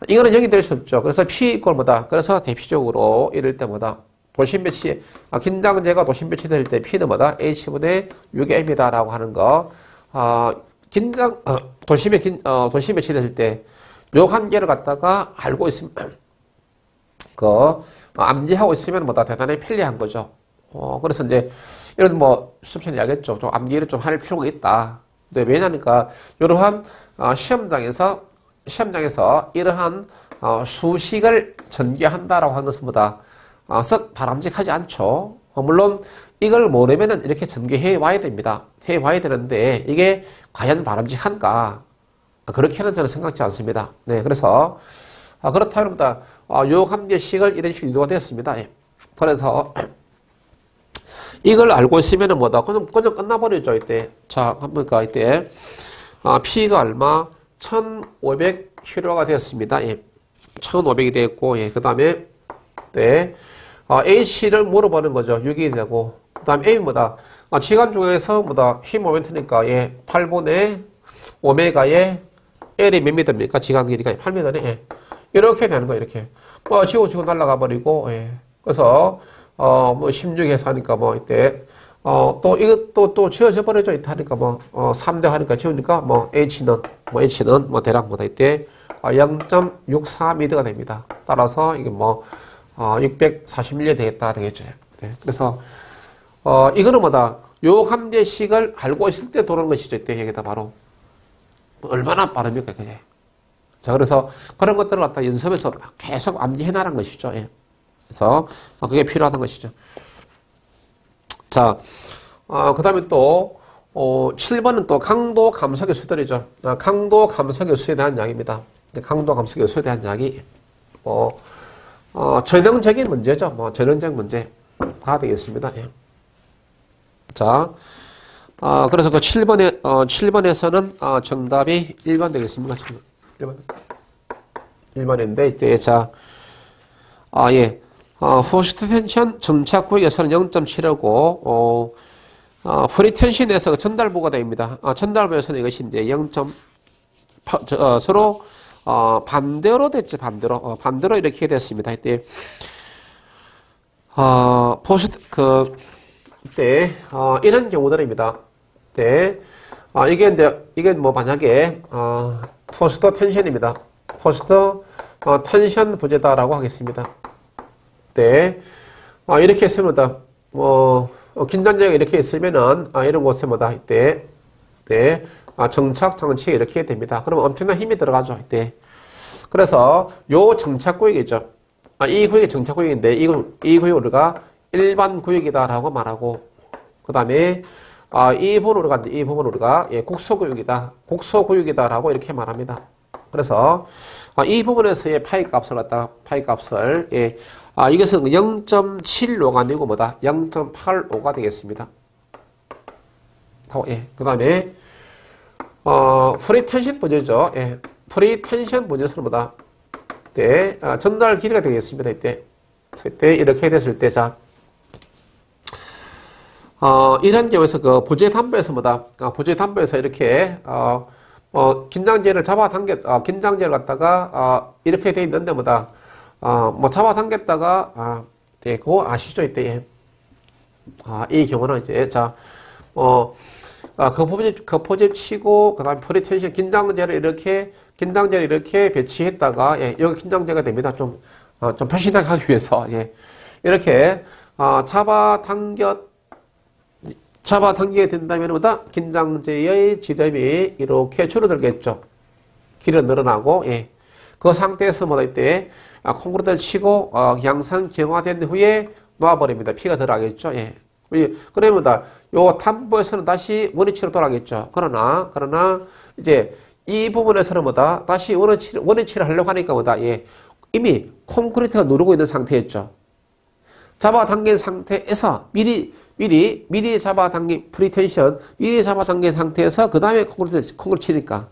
이거는 여기 될수 없죠. 그래서 이꼴 뭐다? 그래서 대표적으로 이럴 때 뭐다? 도심 배치, 아, 긴장제가 도심 배치될 때 P는 뭐다? H분의 6M이다 라고 하는 거. 아, 긴장, 어, 도심에, 긴, 어, 도심 배치될 때, 요 관계를 갖다가 알고 있으면, 그, 어, 암기하고 있으면 뭐다? 대단히 편리한 거죠. 어, 그래서 이제, 이런 뭐, 수업시간에 이야기했죠. 좀 암기를 좀 할 필요가 있다. 이제 왜냐니까, 이러한, 어, 시험장에서, 시험장에서 이러한, 어, 수식을 전개한다라고 하는 것은 뭐다? 어, 썩 바람직하지 않죠. 어, 물론 이걸 모르면은 이렇게 전개해 와야 됩니다. 해 와야 되는데 이게 과연 바람직한가? 그렇게는 저는 생각지 않습니다. 네, 그래서 아, 그렇다면 아, 요 함계식을 이런 식으로 유도가 됐습니다. 예. 그래서 이걸 알고 있으면은 뭐다? 그냥, 그냥 끝나버리죠, 이때. 자, 한번 까 이때. 아, P가 얼마? 1500kg가 되었습니다. 예. 1500이 되었고, 예. 그 다음에, 네. 아, H를 물어보는 거죠. 6이 되고. 그 다음에 A 뭐다? 아, 시간 중에서 뭐다? 힘 모멘트니까, 예. 8분의 오메가의 L이 몇 미터입니까? 지간 길이가 8미터네. 예. 이렇게 되는 거예요, 이렇게. 뭐, 지고 지고 날아가 버리고, 예. 그래서, 어, 뭐, 16에서 하니까 뭐, 이때, 어, 또, 이거 또, 또 지워져 버려져 있다 하니까 뭐, 어, 3대 하니까 지우니까 뭐, H는, 뭐, H는 뭐, 대략 뭐다 이때, 어, 0.64m가 됩니다. 따라서 이게 뭐, 어, 641년 되겠다 되겠죠. 네. 그래서, 어, 이거는 뭐다, 요 함대식을 알고 있을 때 도는 것이죠. 이때 여기다 바로. 얼마나 빠릅니까, 그게. 자, 그래서 그런 것들을 갖다 연습해서 계속 암기해 나란 것이죠. 예. 그래서 그게 필요하다는 것이죠. 자, 어, 그 다음에 또, 어, 7번은 또 강도 감속의 수들이죠. 아, 강도 감속의 수에 대한 이야기입니다. 강도 감속의 수에 대한 이야기. 어, 어, 전형적인 문제죠. 뭐, 전형적 문제가 되겠습니다. 예. 자, 어, 그래서 그 7번에, 어, 7번에서는, 어, 정답이 1번 되겠습니다. 1번. 1번인데, 이때, 자, 아, 예. 어, post-tension 정착 구역에서는 0.7하고, 어, 어, pretension에서 그 전달부가 됩니다. 어, 전달부에서는 이것이 이제 0. 어, 서로, 어, 반대로 됐죠, 반대로. 어, 반대로 이렇게 됐습니다. 이때, 어, 포스트, 그, 때, 어, 이런 경우들입니다. 때, 어, 이게 이제, 이게 뭐 만약에, 어, 포스터 텐션입니다. 포스터, 어, 텐션 부재다라고 하겠습니다. 때, 아, 이렇게 있습니다. 뭐, 어, 긴장제가 이렇게 있으면은, 아, 이런 곳에 뭐다, 이때, 때, 아, 정착, 장치 이렇게 됩니다. 그러면 엄청난 힘이 들어가죠, 이때. 그래서, 요 정착 구역이죠. 아, 이 구역이 정착 구역인데, 이, 이 구역 우리가 일반 구역이다라고 말하고, 그 다음에, 아, 이 부분 우리가, 이 부분 우리가, 예, 국소 구역이다. 국소 구역이다라고 이렇게 말합니다. 그래서, 아, 이 부분에서의 파이 값을 갖다, 파이 값을, 예, 아, 이것은 0.75가 아니고 뭐다? 0.85가 되겠습니다. 예. 그 다음에, 어, pretension 부재죠. 예. pretension 부재는 뭐다? 때, 아, 전달 길이가 되겠습니다. 이때. 이때 이렇게 됐을 때, 자. 어, 이런 경우에서 그 부재 담보에서 뭐다? 어, 부재 담보에서 이렇게, 어, 어, 긴장제를 잡아당겨, 어, 긴장제를 갖다가, 어, 이렇게 돼 있는데 뭐다? 어, 뭐 잡아당겼다가 아, 네, 그거 아시죠 이때 아, 이 경우는 이제 자, 어, 아, 그 포집, 그 포집 치고 그다음 프리텐션 긴장제를 이렇게 긴장제를 이렇게 배치했다가 예, 여기 긴장제가 됩니다. 좀, 어, 좀 표시나게 하기 위해서 예, 이렇게 어, 잡아당겼 잡아당기게 된다면 뭐다 긴장제의 지점이 이렇게 줄어들겠죠. 길이 늘어나고 예. 그 상태에서 뭐다 이때 아, 콩그레트를 치고 어, 양상 경화된 후에 놓아버립니다. 피가 들어가겠죠. 예. 그러면 요 탐보에서는 다시 원위치로 돌아가겠죠. 그러나 그러나 이제 이 부분에서는 뭐다 다시 원위치 원위치를 하려고 하니까 뭐다 예. 이미 콘크리트가 누르고 있는 상태였죠. 잡아당긴 상태에서 미리 미리 미리 잡아당긴 pretension 미리 잡아당긴 상태에서 그 다음에 콘크리트 콘크리트 치니까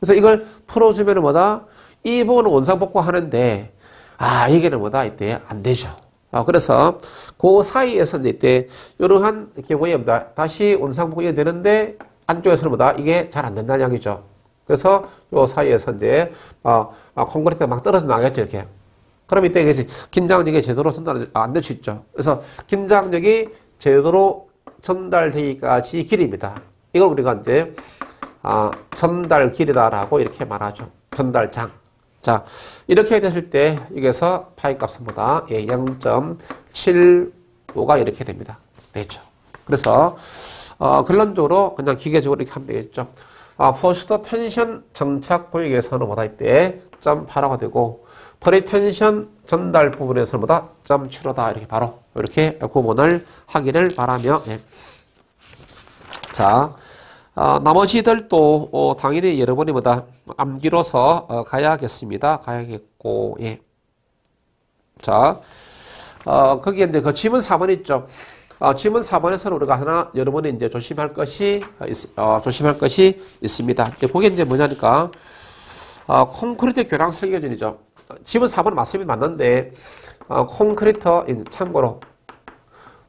그래서 이걸 풀어주면 뭐다 이 부분은 원상복구 하는데, 아, 이게는 뭐다? 이때 안 되죠. 아, 그래서 그 사이에서 이제 이러한 경우에 뭐다? 다시 원상복구가 되는데, 안쪽에서는 뭐다? 이게 잘 안 된다는 이야기죠. 그래서 요 사이에서 이제, 어, 아, 콘크리트가 막 떨어져 나겠죠, 이렇게. 그럼 이때 이게 긴장력이 제대로 전달 안 될 수 있죠. 그래서 긴장력이 제대로 전달되기까지 길입니다. 이걸 우리가 이제, 아, 전달 길이다라고 이렇게 말하죠. 전달장. 자, 이렇게 됐을 때 여기서 파이 값은보다 0.75가 이렇게 됩니다. 되죠. 그래서 어, 결론적으로 그냥 기계적으로 이렇게 하면 되겠죠. 아, post-tension 정착 구역에서는 뭐다 이때 점 85가 되고 pretension 전달 부분에서는 뭐다 점 75다 이렇게 바로 이렇게 구분을 하기를 바라며 예. 자 어, 나머지들도 어, 당연히 여러분이 뭐다 암기로서 어, 가야겠습니다. 가야겠고 예. 자, 어, 거기에 이제 그 지문 4번 있죠. 어, 지문 4번에서는 우리가 하나 여러분이 이제 조심할 것이 어, 조심할 것이 있습니다. 이제 그게 이제 뭐냐니까 어, 콘크리트 교량 설계준이죠. 지문 4번 맞습니다. 맞는데 어, 콘크리트 참고로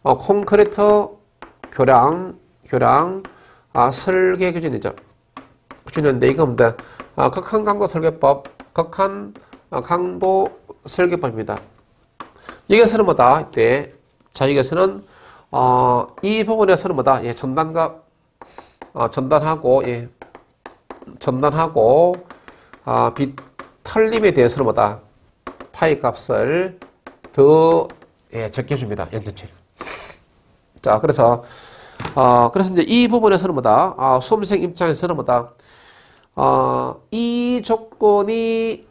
어, 콘크리트 교량 교량 아, 설계 규준이죠. 규준인데 이거 뭡니다. 아, 극한 강도 설계법, 극한 아, 강도 설계법입니다. 여기서는 뭐다? 이때 자 여기서는 어, 이 부분에서는 뭐다? 예, 전단과 어, 전단하고 예, 전단하고 아, 비털림에 대해서는 뭐다? 파이 값을 더 예, 적게 줍니다. 0.7. 자, 그래서 어, 그래서 이제 이 부분에서는 뭐다? 아, 수험생 입장에서는 뭐다? 어, 이 조건이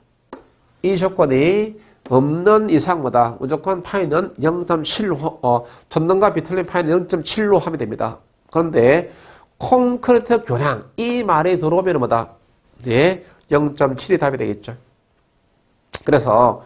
이 조건이 없는 이상 뭐다? 무조건 파이는 0.7로 어, 전등과 비틀린 파이는 0.7로 하면 됩니다. 그런데 콘크리트 교량 이 말이 들어오면 뭐다? 이제 0.7이 답이 되겠죠. 그래서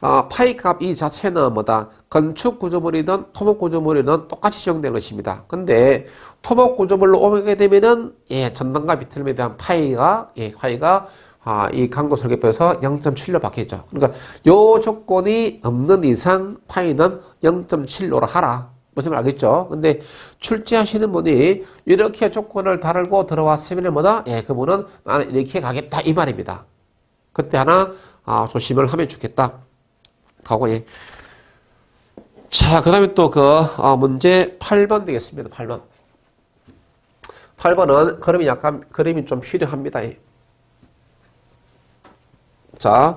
어, 파이 값 이 자체는 뭐다? 건축 구조물이든 토목 구조물이든 똑같이 적용되는 것입니다. 근데 토목 구조물로 오게 되면은 예, 전단과 비틀림에 대한 파이가 예, 파이가 아, 이 강도 설계표에서 0.7로 바뀌었죠. 그러니까 요 조건이 없는 이상 파이는 0.75로 하라. 무슨 말 알겠죠? 근데 출제하시는 분이 이렇게 조건을 달고 들어왔으면 뭐다? 예, 그분은 나는 이렇게 가겠다 이 말입니다. 그때 하나 아, 조심을 하면 좋겠다. 하고 예. 자, 그 다음에 또 그, 어, 문제 8번 되겠습니다. 8번. 8번은 그림이 약간, 그림이 좀 필요합니다. 자,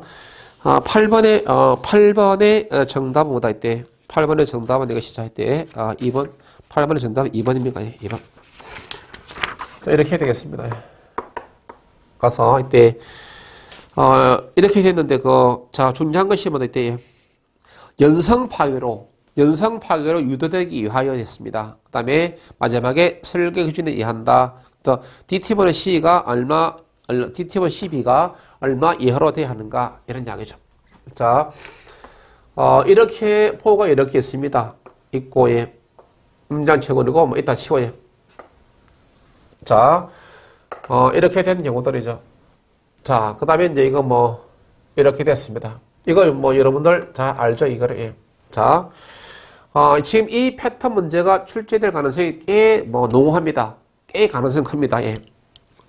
어, 8번에, 어, 8번의 어, 정답은 뭐다 했대? 8번의 정답은 이것이 자 했대? 아, 2번. 8번의 정답은 2번입니까? 2번. 자, 이렇게 되겠습니다. 가서 이때, 어, 이렇게 됐는데, 그, 자, 중요한 것이 뭐다 이때, 연성 파괴로 연성 파괴로 유도되기 위하여 했습니다. 그 다음에 마지막에 설계 기준에 의한다. 또 DT-1 C가 얼마, DT-1 CB가 얼마 이하로 돼야 하는가 이런 이야기죠. 자, 어, 이렇게 포가 이렇게 있습니다. 있고 예. 음장체군이고 뭐 이따 치워요. 자, 어, 이렇게 된 경우들이죠. 자, 그 다음에 이제 이거 뭐 이렇게 됐습니다. 이걸 뭐 여러분들 다 알죠 이거를 예. 자, 어, 지금 이 패턴 문제가 출제될 가능성이 꽤 뭐 농후합니다. 꽤 가능성 큽니다. 예.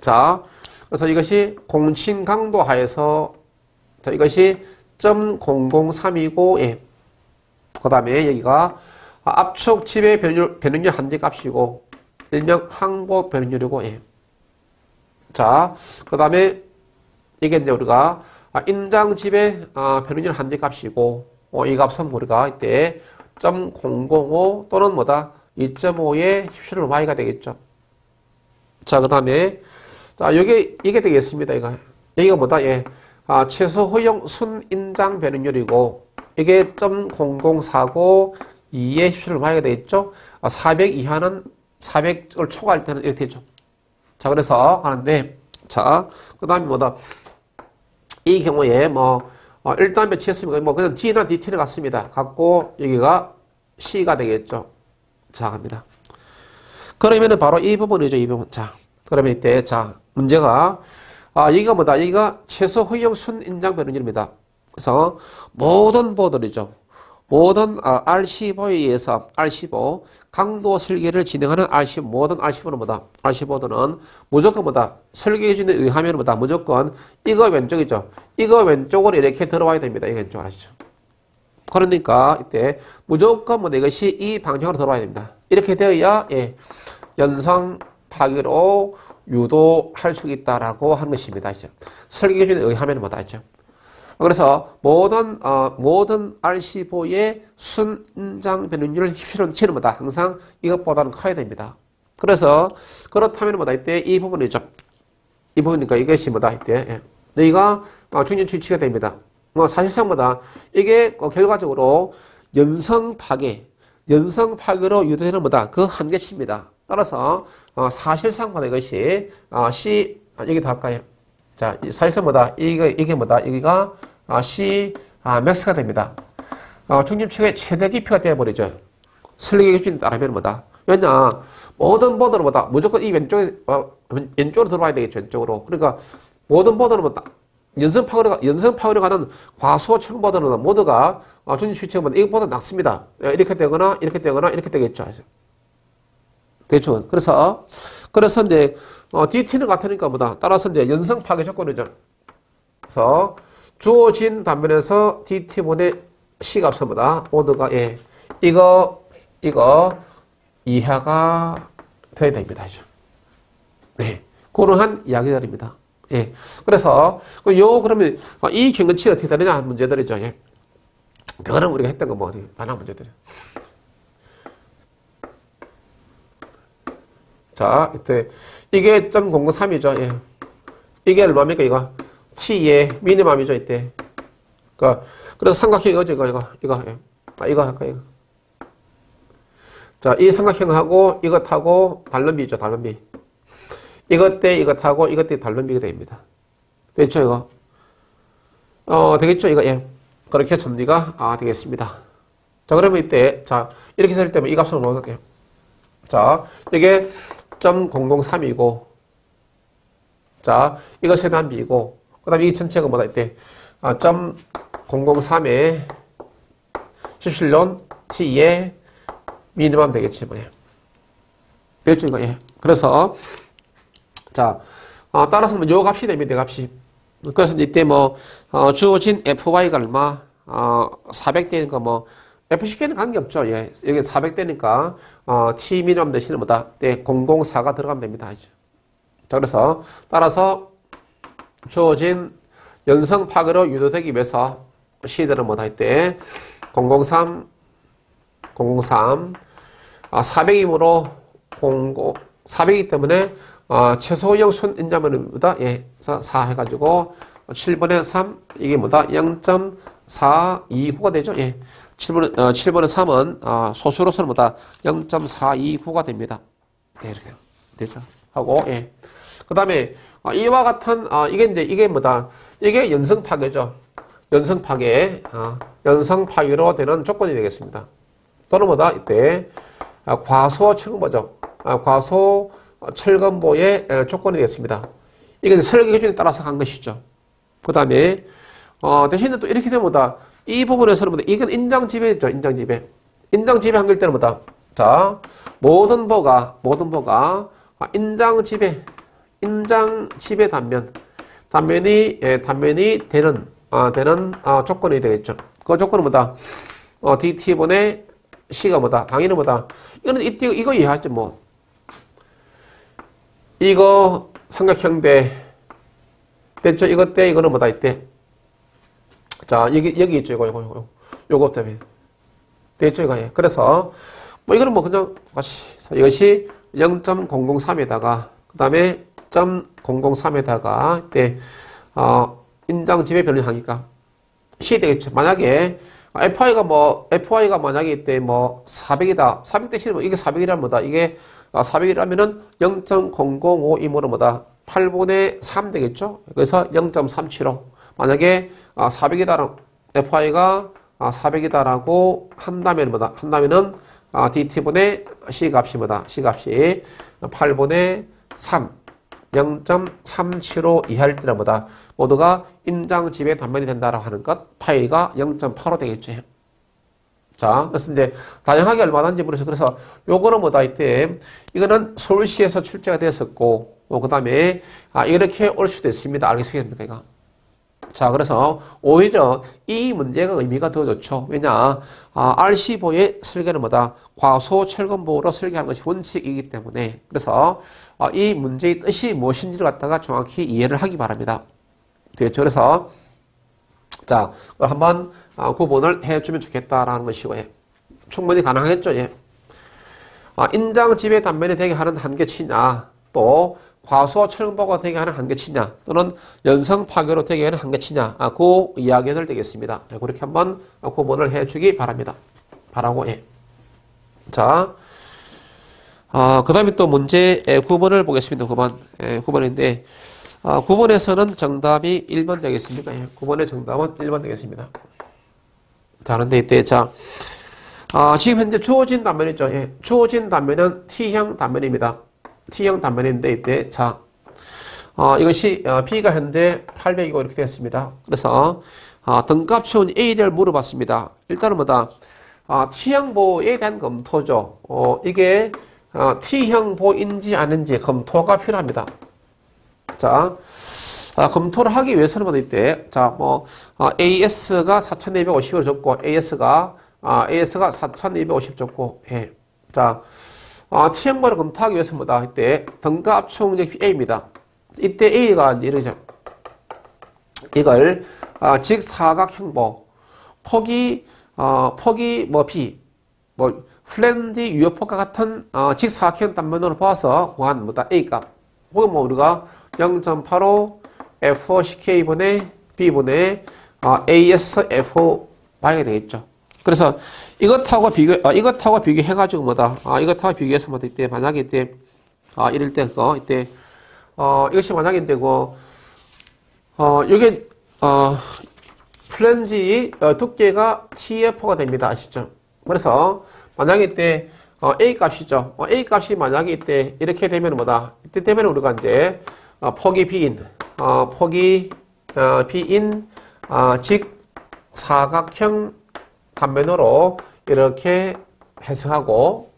자, 그래서 이것이 공신 강도 하에서 자, 이것이 .003이고 예. 그 다음에 여기가 압축 집의 변율, 변율 한계 값이고 일명 항고 변율이고 예. 자, 그 다음에 이게 이제 우리가 인장 집의 변율 한계 값이고 어, 이 값은 우리가 이때 0.005 또는 뭐다 2.5의 힙실 y가 되겠죠. 자, 그 다음에 자, 여기 이게 되겠습니다. 이거 여기가 뭐다? 예. 아, 최소 허용 순인장 변응률이고 이게 0.0049 2의 힙실 y가 되겠죠. 아, 400 이하는 400을 초과할 때는 이렇게 되죠. 자, 그래서 하는데 자, 그 다음에 뭐다? 이 경우에 뭐 어, 1단 배치했으니까 뭐 그냥 D나 DT를 갖습니다. 갖고 여기가 C가 되겠죠. 자, 갑니다. 그러면은 바로 이 부분이죠. 이 부분. 자, 그러면 이때 자 문제가 아 여기가 뭐다? 여기가 최소 허용 순인장 변율입니다. 그래서 모든 보들이죠. 모든 아, R15에 의해서 R15 강도 설계를 진행하는 R15 모든 R15는 뭐다? R15도는 무조건 뭐다? 설계 기준에 의하면 뭐다? 무조건 이거 왼쪽이죠. 이거 왼쪽으로 이렇게 들어와야 됩니다. 이 왼쪽 아시죠? 그러니까 이때 무조건 뭐 이것이 이 방향으로 들어와야 됩니다. 이렇게 되어야 예, 연성 파괴로 유도할 수 있다라고 하는 것입니다. 설계 기준에 의하면 뭐다 했죠? 그래서 모든 어, 모든 R15의 순장 변율 힙실은 치는 뭐다 항상 이것보다는 커야 됩니다. 그래서 그렇다면 뭐다 이때 이 부분이 죠. 이 부분이니까 이것이 뭐다 이때 예. 여기가 어, 중년 취치가 됩니다. 뭐 사실상 뭐다 이게 어, 결과적으로 연성 파괴 연성 파괴로 유도되는 뭐다 그 한계치입니다. 따라서 어, 사실상 뭐다 이것이 어, C 아, 여기 다 할까요? 자 사실상 뭐다 이게 이게 뭐다 여기가 아, C 아, 맥스가 됩니다. 어, 중심축의 최대 깊이가 되어버리죠. 슬릭의 기준에 따르면 뭐다? 왜냐 모든 보드는 뭐다 무조건 이 왼쪽에 어, 왼쪽으로 들어와야 되겠죠 왼쪽으로. 그러니까 모든 보드는 뭐다 연성 파워가 연성 파워를 가는 과소청 보드는 모두가 어, 중심 축이 뭐다 이것보다 낮습니다. 예, 이렇게 되거나 이렇게 되거나 이렇게 되겠죠. 대충. 그래서, 그래서 이제, 어, DT는 같으니까 뭐다. 따라서 이제 연성 파괴 조건이죠. 그래서, 주어진 단면에서 DT분의 C값은 뭐다. 모두가, 예. 이거, 이거, 이하가 돼야 됩니다. 네. 그러한 이야기들입니다. 예. 그래서, 그 요, 그러면, 어, 이 경근치 어떻게 되느냐 문제들이죠. 예. 그거는 우리가 했던 거 뭐, 많은 문제들이 자, 이때 이게 0.003이죠. 예. 이게 얼마입니까, 이거? t의 미니멈이죠, 이때. 그 그래서 삼각형 이거죠, 이거, 이거, 이거. 예. 아, 이거 할까, 이거. 자, 이 삼각형하고 이것하고 달름비죠, 달름비. 이것 때 이것하고 이것 때 달름비가 됩니다. 됐죠, 이거? 어, 되겠죠, 이거, 예. 그렇게 정리가 아, 되겠습니다. 자, 그러면 이때, 자, 이렇게 쓸 때면 이 값을 넣어놓을게요. 자, 이게 0.003이고 자 이거 세단비고 그 다음에 이 전체가 뭐다 이때? 아, 0.003에 17년 t의 미니멈 되겠지 뭐야 되겠죠 이거 예. 그래서 자 어, 따라서 뭐 요 값이 됩니다 값이. 그래서 이때 뭐 어, 주어진 fy가 얼마? 어, 400대니까 뭐 FCK는 관계없죠. 예. 여기 400대니까, 어, T 미니멈 대신에 뭐다? 때 004가 들어가면 됩니다. 자, 그래서, 따라서 주어진 연성 파괴로 유도되기 위해서 C들은 뭐다? 이때 003, 003, 아, 400이므로 00, 400이기 때문에, 어, 최소형 순 인자면보다, 예, 4 해가지고, 7분의 3, 이게 뭐다? 0.42호가 되죠. 예. 7번은, 어, 7번의 3은 어, 소수로서는 뭐다? 0.429가 됩니다. 네, 이렇게 되죠. 하고, 예. 그 다음에 어, 이와 같은 어, 이게 이제 이게 뭐다? 이게 연성 파괴죠. 연성 파괴, 어, 연성 파괴로 되는 조건이 되겠습니다. 또는 뭐다? 이때 어, 과소 철근보죠. 어, 과소 철근보의 조건이 되겠습니다. 이게 설계 기준에 따라서 간 것이죠. 그 다음에 어, 대신에 또 이렇게 되면 뭐다? 이 부분에서는 뭐다? 이건 인장 지배죠. 인장 지배. 인장 지배 한글 때는 뭐다? 자, 모든 보가, 모든 보가 아, 인장 지배, 인장 지배 단면. 단면이, 예, 단면이 되는, 아, 되는, 아, 조건이 되겠죠. 그 조건은 뭐다? 어, DT분의 C가 뭐다? 당연히 뭐다? 이거는 이거, 이거 이해하죠, 뭐. 이거 삼각형대 됐죠? 이것 때, 이거는 뭐다? 이때. 자, 여기, 여기 있죠. 이거, 이거, 이거. 요거 때문에. 됐죠, 이거. 예. 그래서, 뭐, 이거는 뭐, 그냥, 같이, 이것이 0.003에다가, 그 다음에 0.003에다가, 때, 어, 인장 지배 변경하니까, C 되겠죠. 만약에, FI가 뭐, FI가 만약에 이때 뭐, 400이다. 400 대신에 뭐, 이게 400이라면 뭐다. 이게 400이라면은 0.005이므로 뭐다. 8분의 3 되겠죠. 그래서 0.375. 만약에 400이다, 아, FI가 400이다라고 아, 한다면 뭐다? 한다면은 아, DT분의 C값이 뭐다? C값이 8분의 3, 0.375 이하일 때는 뭐다? 모두가 임장집의 단면이 된다라고 하는 것, 파이가 0.85 되겠죠. 자, 그래서 이제 다양하게 얼마나인지 물어서 그래서 요거는 뭐다 이때 이거는 서울시에서 출제가 됐었고, 그 다음에 아 이렇게 올 수도 있습니다. 알겠습니까? 이거? 자, 그래서 오히려 이 문제가 의미가 더 좋죠. 왜냐, 아, RC4의 설계는 뭐다? 과소 철근보로 설계하는 것이 원칙이기 때문에. 그래서 아, 이 문제의 뜻이 무엇인지를 갖다가 정확히 이해를 하기 바랍니다. 되겠죠? 그래서 자, 한번 아, 구분을 해주면 좋겠다라는 것이고, 요 충분히 가능하겠죠? 예. 아, 인장 지배 단면이 되게 하는 한계치냐, 또 과수와 철근보가 되게 하는 한계치냐 또는 연성 파괴로 되게 하는 한계치냐 아, 그 이야기들 되겠습니다. 네, 그렇게 한번 구분을 해주기 바랍니다. 바라고 해. 자, 아, 그 다음에 또 문제 9번을 보겠습니다. 9번. 예, 9번인데, 아, 9번에서는 정답이 1번 되겠습니다. 예, 9번의 정답은 1번 되겠습니다. 자, 그런데 이때, 자, 아, 지금 현재 주어진 단면이죠. 예, 주어진 단면은 T형 단면입니다. T형 단면인데, 이때, 자, 어, 이것이, 어, B가 현재 800이고 이렇게 되었습니다. 그래서, 어, 등값 추운 A를 물어봤습니다. 일단은 뭐다, 아, T형보에 대한 검토죠. 어, 이게, 어, T형 보인지 아닌지 검토가 필요합니다. 자, 아, 검토를 하기 위해서는 뭐다 이때, 자, 뭐, 아, AS가 4,250으로 줬고, AS가, 아, AS가 4,250 줬고, 예. 자, 아, T형보를 검토하기 위해서 뭐다 이때, 등가 압축력 A입니다. 이때 A가 이러죠. 이걸, 아, 직사각형보, 폭이, 어, 폭이 뭐 B, 뭐, 플랜지 유효폭과 같은, 어, 직사각형 단면으로 봐서 구한 뭐다 A 값. 혹은 뭐 우리가 0.85 F5 CK분의 B분의 어, AS F5 봐야 되겠죠. 그래서 이것하고 비교, 어, 이것하고 비교해가지고 뭐다, 아, 이것하고 비교해서 뭐다, 이때, 만약에 이때, 아, 이럴 때, 그거, 이때, 어, 이것이 만약에 되고, 어, 이게, 어, 플랜지 어, 두께가 TF가 됩니다. 아시죠? 그래서 만약에 이때 어, A 값이죠. 어, A 값이 만약에 이때 이렇게 되면 뭐다? 이때 되면 우리가 이제 어, 폭이 B인, 어, 폭이 어, B인 어, 직 사각형 단면으로 이렇게 해석하고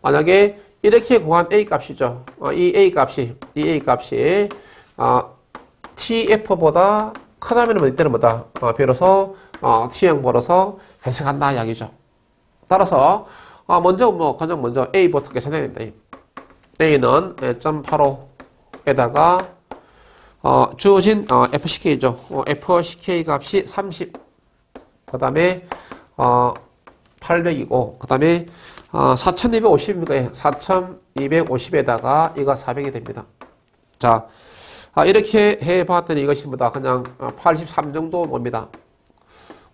만약에 이렇게 구한 A 값이죠. 어, 이 A 값이 이 A 값이 어, TF보다 크다면 뭐 이때는 뭐다? 어, 비로소 어, T형 벌어서 해석한다 이야기죠. 따라서 어, 먼저 뭐 그냥 먼저 A부터 계산해야 된다. A는 0.85에다가 어, 주어진 어, FCK죠. 어, FCK 값이 30. 그 다음에 어, 800이고 그 다음에 어, 4250입니까? 4250에다가 이거 400이 됩니다. 자, 아, 이렇게 해봤더니 이것이 뭐다? 그냥 83 정도 옵니다.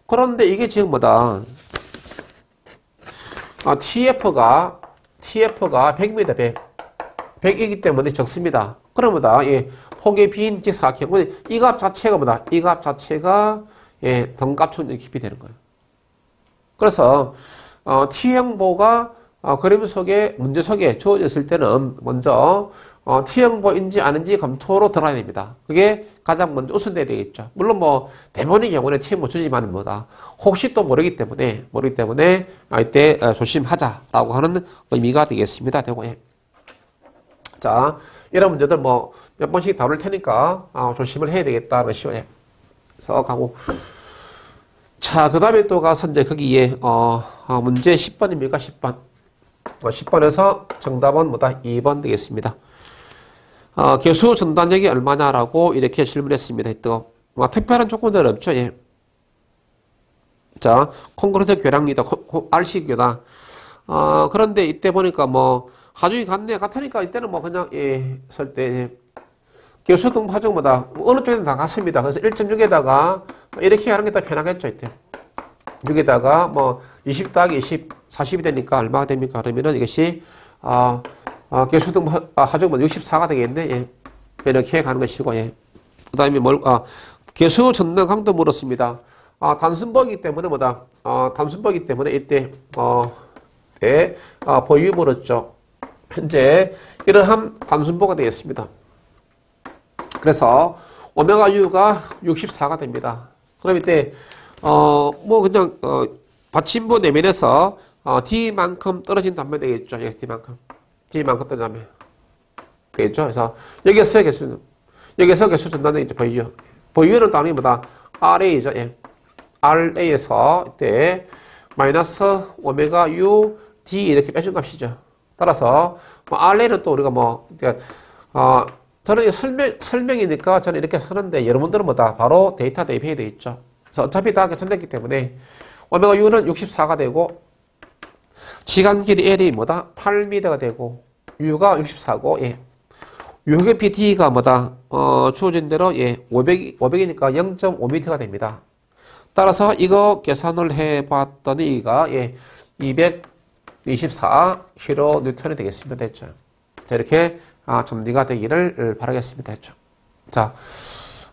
그런데 이게 지금 뭐다? 아, TF가, TF가 100입니다, 100. 100이기 때문에 적습니다. 그럼 뭐다? 예, 폭의 빈 직사각형. 이값 자체가 뭐다? 이 값 자체가, 예, 등값 촉 깊이 되는 거예요. 그래서, 어, T형보가 어, 그림 속에, 문제 속에 주어졌을 때는 먼저, 어, T형보인지 아닌지 검토로 들어가야 됩니다. 그게 가장 먼저 우선돼야 되겠죠. 물론 뭐, 대본의 경우는 T형보 주지만 뭐다. 혹시 또 모르기 때문에, 모르기 때문에, 아, 이때 어, 조심하자라고 하는 의미가 되겠습니다. 예. 자, 이런 문제들 뭐, 몇 번씩 다룰 테니까, 아, 조심을 해야 되겠다는. 예. 그래서 가고. 자, 그 다음에 또 가서 이제 거기에, 어, 어 문제 10번입니까? 10번. 10번에서 어, 정답은 뭐다? 2번 되겠습니다. 어, 교수 전단력이 얼마냐라고 이렇게 질문했습니다. 또 뭐, 특별한 조건들 없죠. 예. 자, 콘크리트 교량이다. RC 교다. 어, 그런데 이때 보니까 뭐 하중이 같네 같으니까 이때는 뭐 그냥 예, 설 때 예. 교수 등급 하중마다 어느 쪽에는 다 같습니다. 그래서 1.6에다가 이렇게 하는 게 더 편하겠죠. 이때. 6에다가 뭐 20 더하기 20, 40이 되니까 얼마가 됩니까? 그러면은 이것이 아, 아 개수등 아, 하중은 64가 되겠네. 예. 이렇게 가는 것이고 예. 그다음에 뭘 아, 개수 전능 강도 물었습니다. 아, 단순법이기 때문에 뭐다? 아, 단순법이기 때문에 이때 어, 때 아, 보유 물었죠. 현재 이러한 단순보가 되겠습니다. 그래서 오메가 U가 64가 됩니다. 그럼 이때 어, 뭐 그냥 어, 받침부 내면에서 어, D만큼 떨어진 단면 되겠죠. 여기서 D만큼. D만큼 떨어진 단면. 되겠죠. 그래서 여기서 개수, 여기서 개수 전단은 이제 보유. 보유는 단위 보다 RA죠. 예. RA에서 이때 마이너스 오메가 U D 이렇게 빼준 값이죠. 따라서 뭐 RA는 또 우리가 뭐 그러니까 어, 저는 설명 설명이니까 저는 이렇게 쓰는데 여러분들은 뭐 다 바로 데이터 대입해야 되겠죠. 그래서 어차피 다 개천됐기 때문에 오메가 6는 64가 되고 시간 길이 L이 뭐다? 8m가 되고 U가 64고 예. 유효의 PT가 뭐다? 어, 주어진 대로 예, 500, 500이니까 0.5m가 됩니다. 따라서 이거 계산을 해 봤더니 이가 예, 200 24kN이 되겠습니다. 됐죠. 자, 이렇게 아, 정리가 되기를 바라겠습니다. 했죠. 자,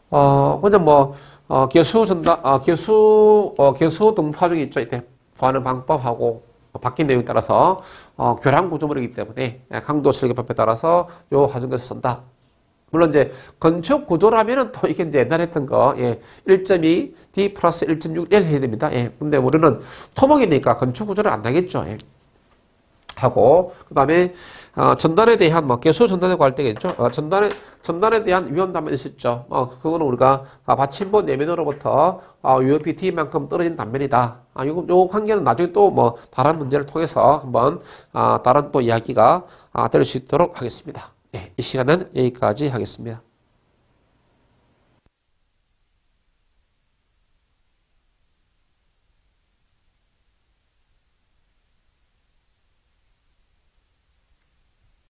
어, 그냥 뭐, 어, 개수 전다, 어, 개수, 어, 개수 동파중이 있죠. 이때 구하는 방법하고 바뀐 내용에 따라서 어, 교량 구조물이기 때문에 강도 설계법에 따라서 요 과정에서 쓴다. 물론 이제 건축 구조라면은 또 이게 이제 옛날에 했던 거, 예, 1.2 D 플러스 1.6 L 해야 됩니다. 예, 근데 우리는 토목이니까 건축 구조를 안 나겠죠. 예. 하고 그 다음에 어, 전단에 대한 뭐 개수 전단에 관할 때겠죠. 어, 전단에 전단에 대한 위험 단면 있었죠. 어, 그거는 우리가 아, 받침보 내면으로부터 어, UPT만큼 떨어진 단면이다. 아, 요, 요 관계는 나중에 또 뭐 다른 문제를 통해서 한번 아, 다른 또 이야기가 아, 될 수 있도록 하겠습니다. 예, 이 시간은 여기까지 하겠습니다.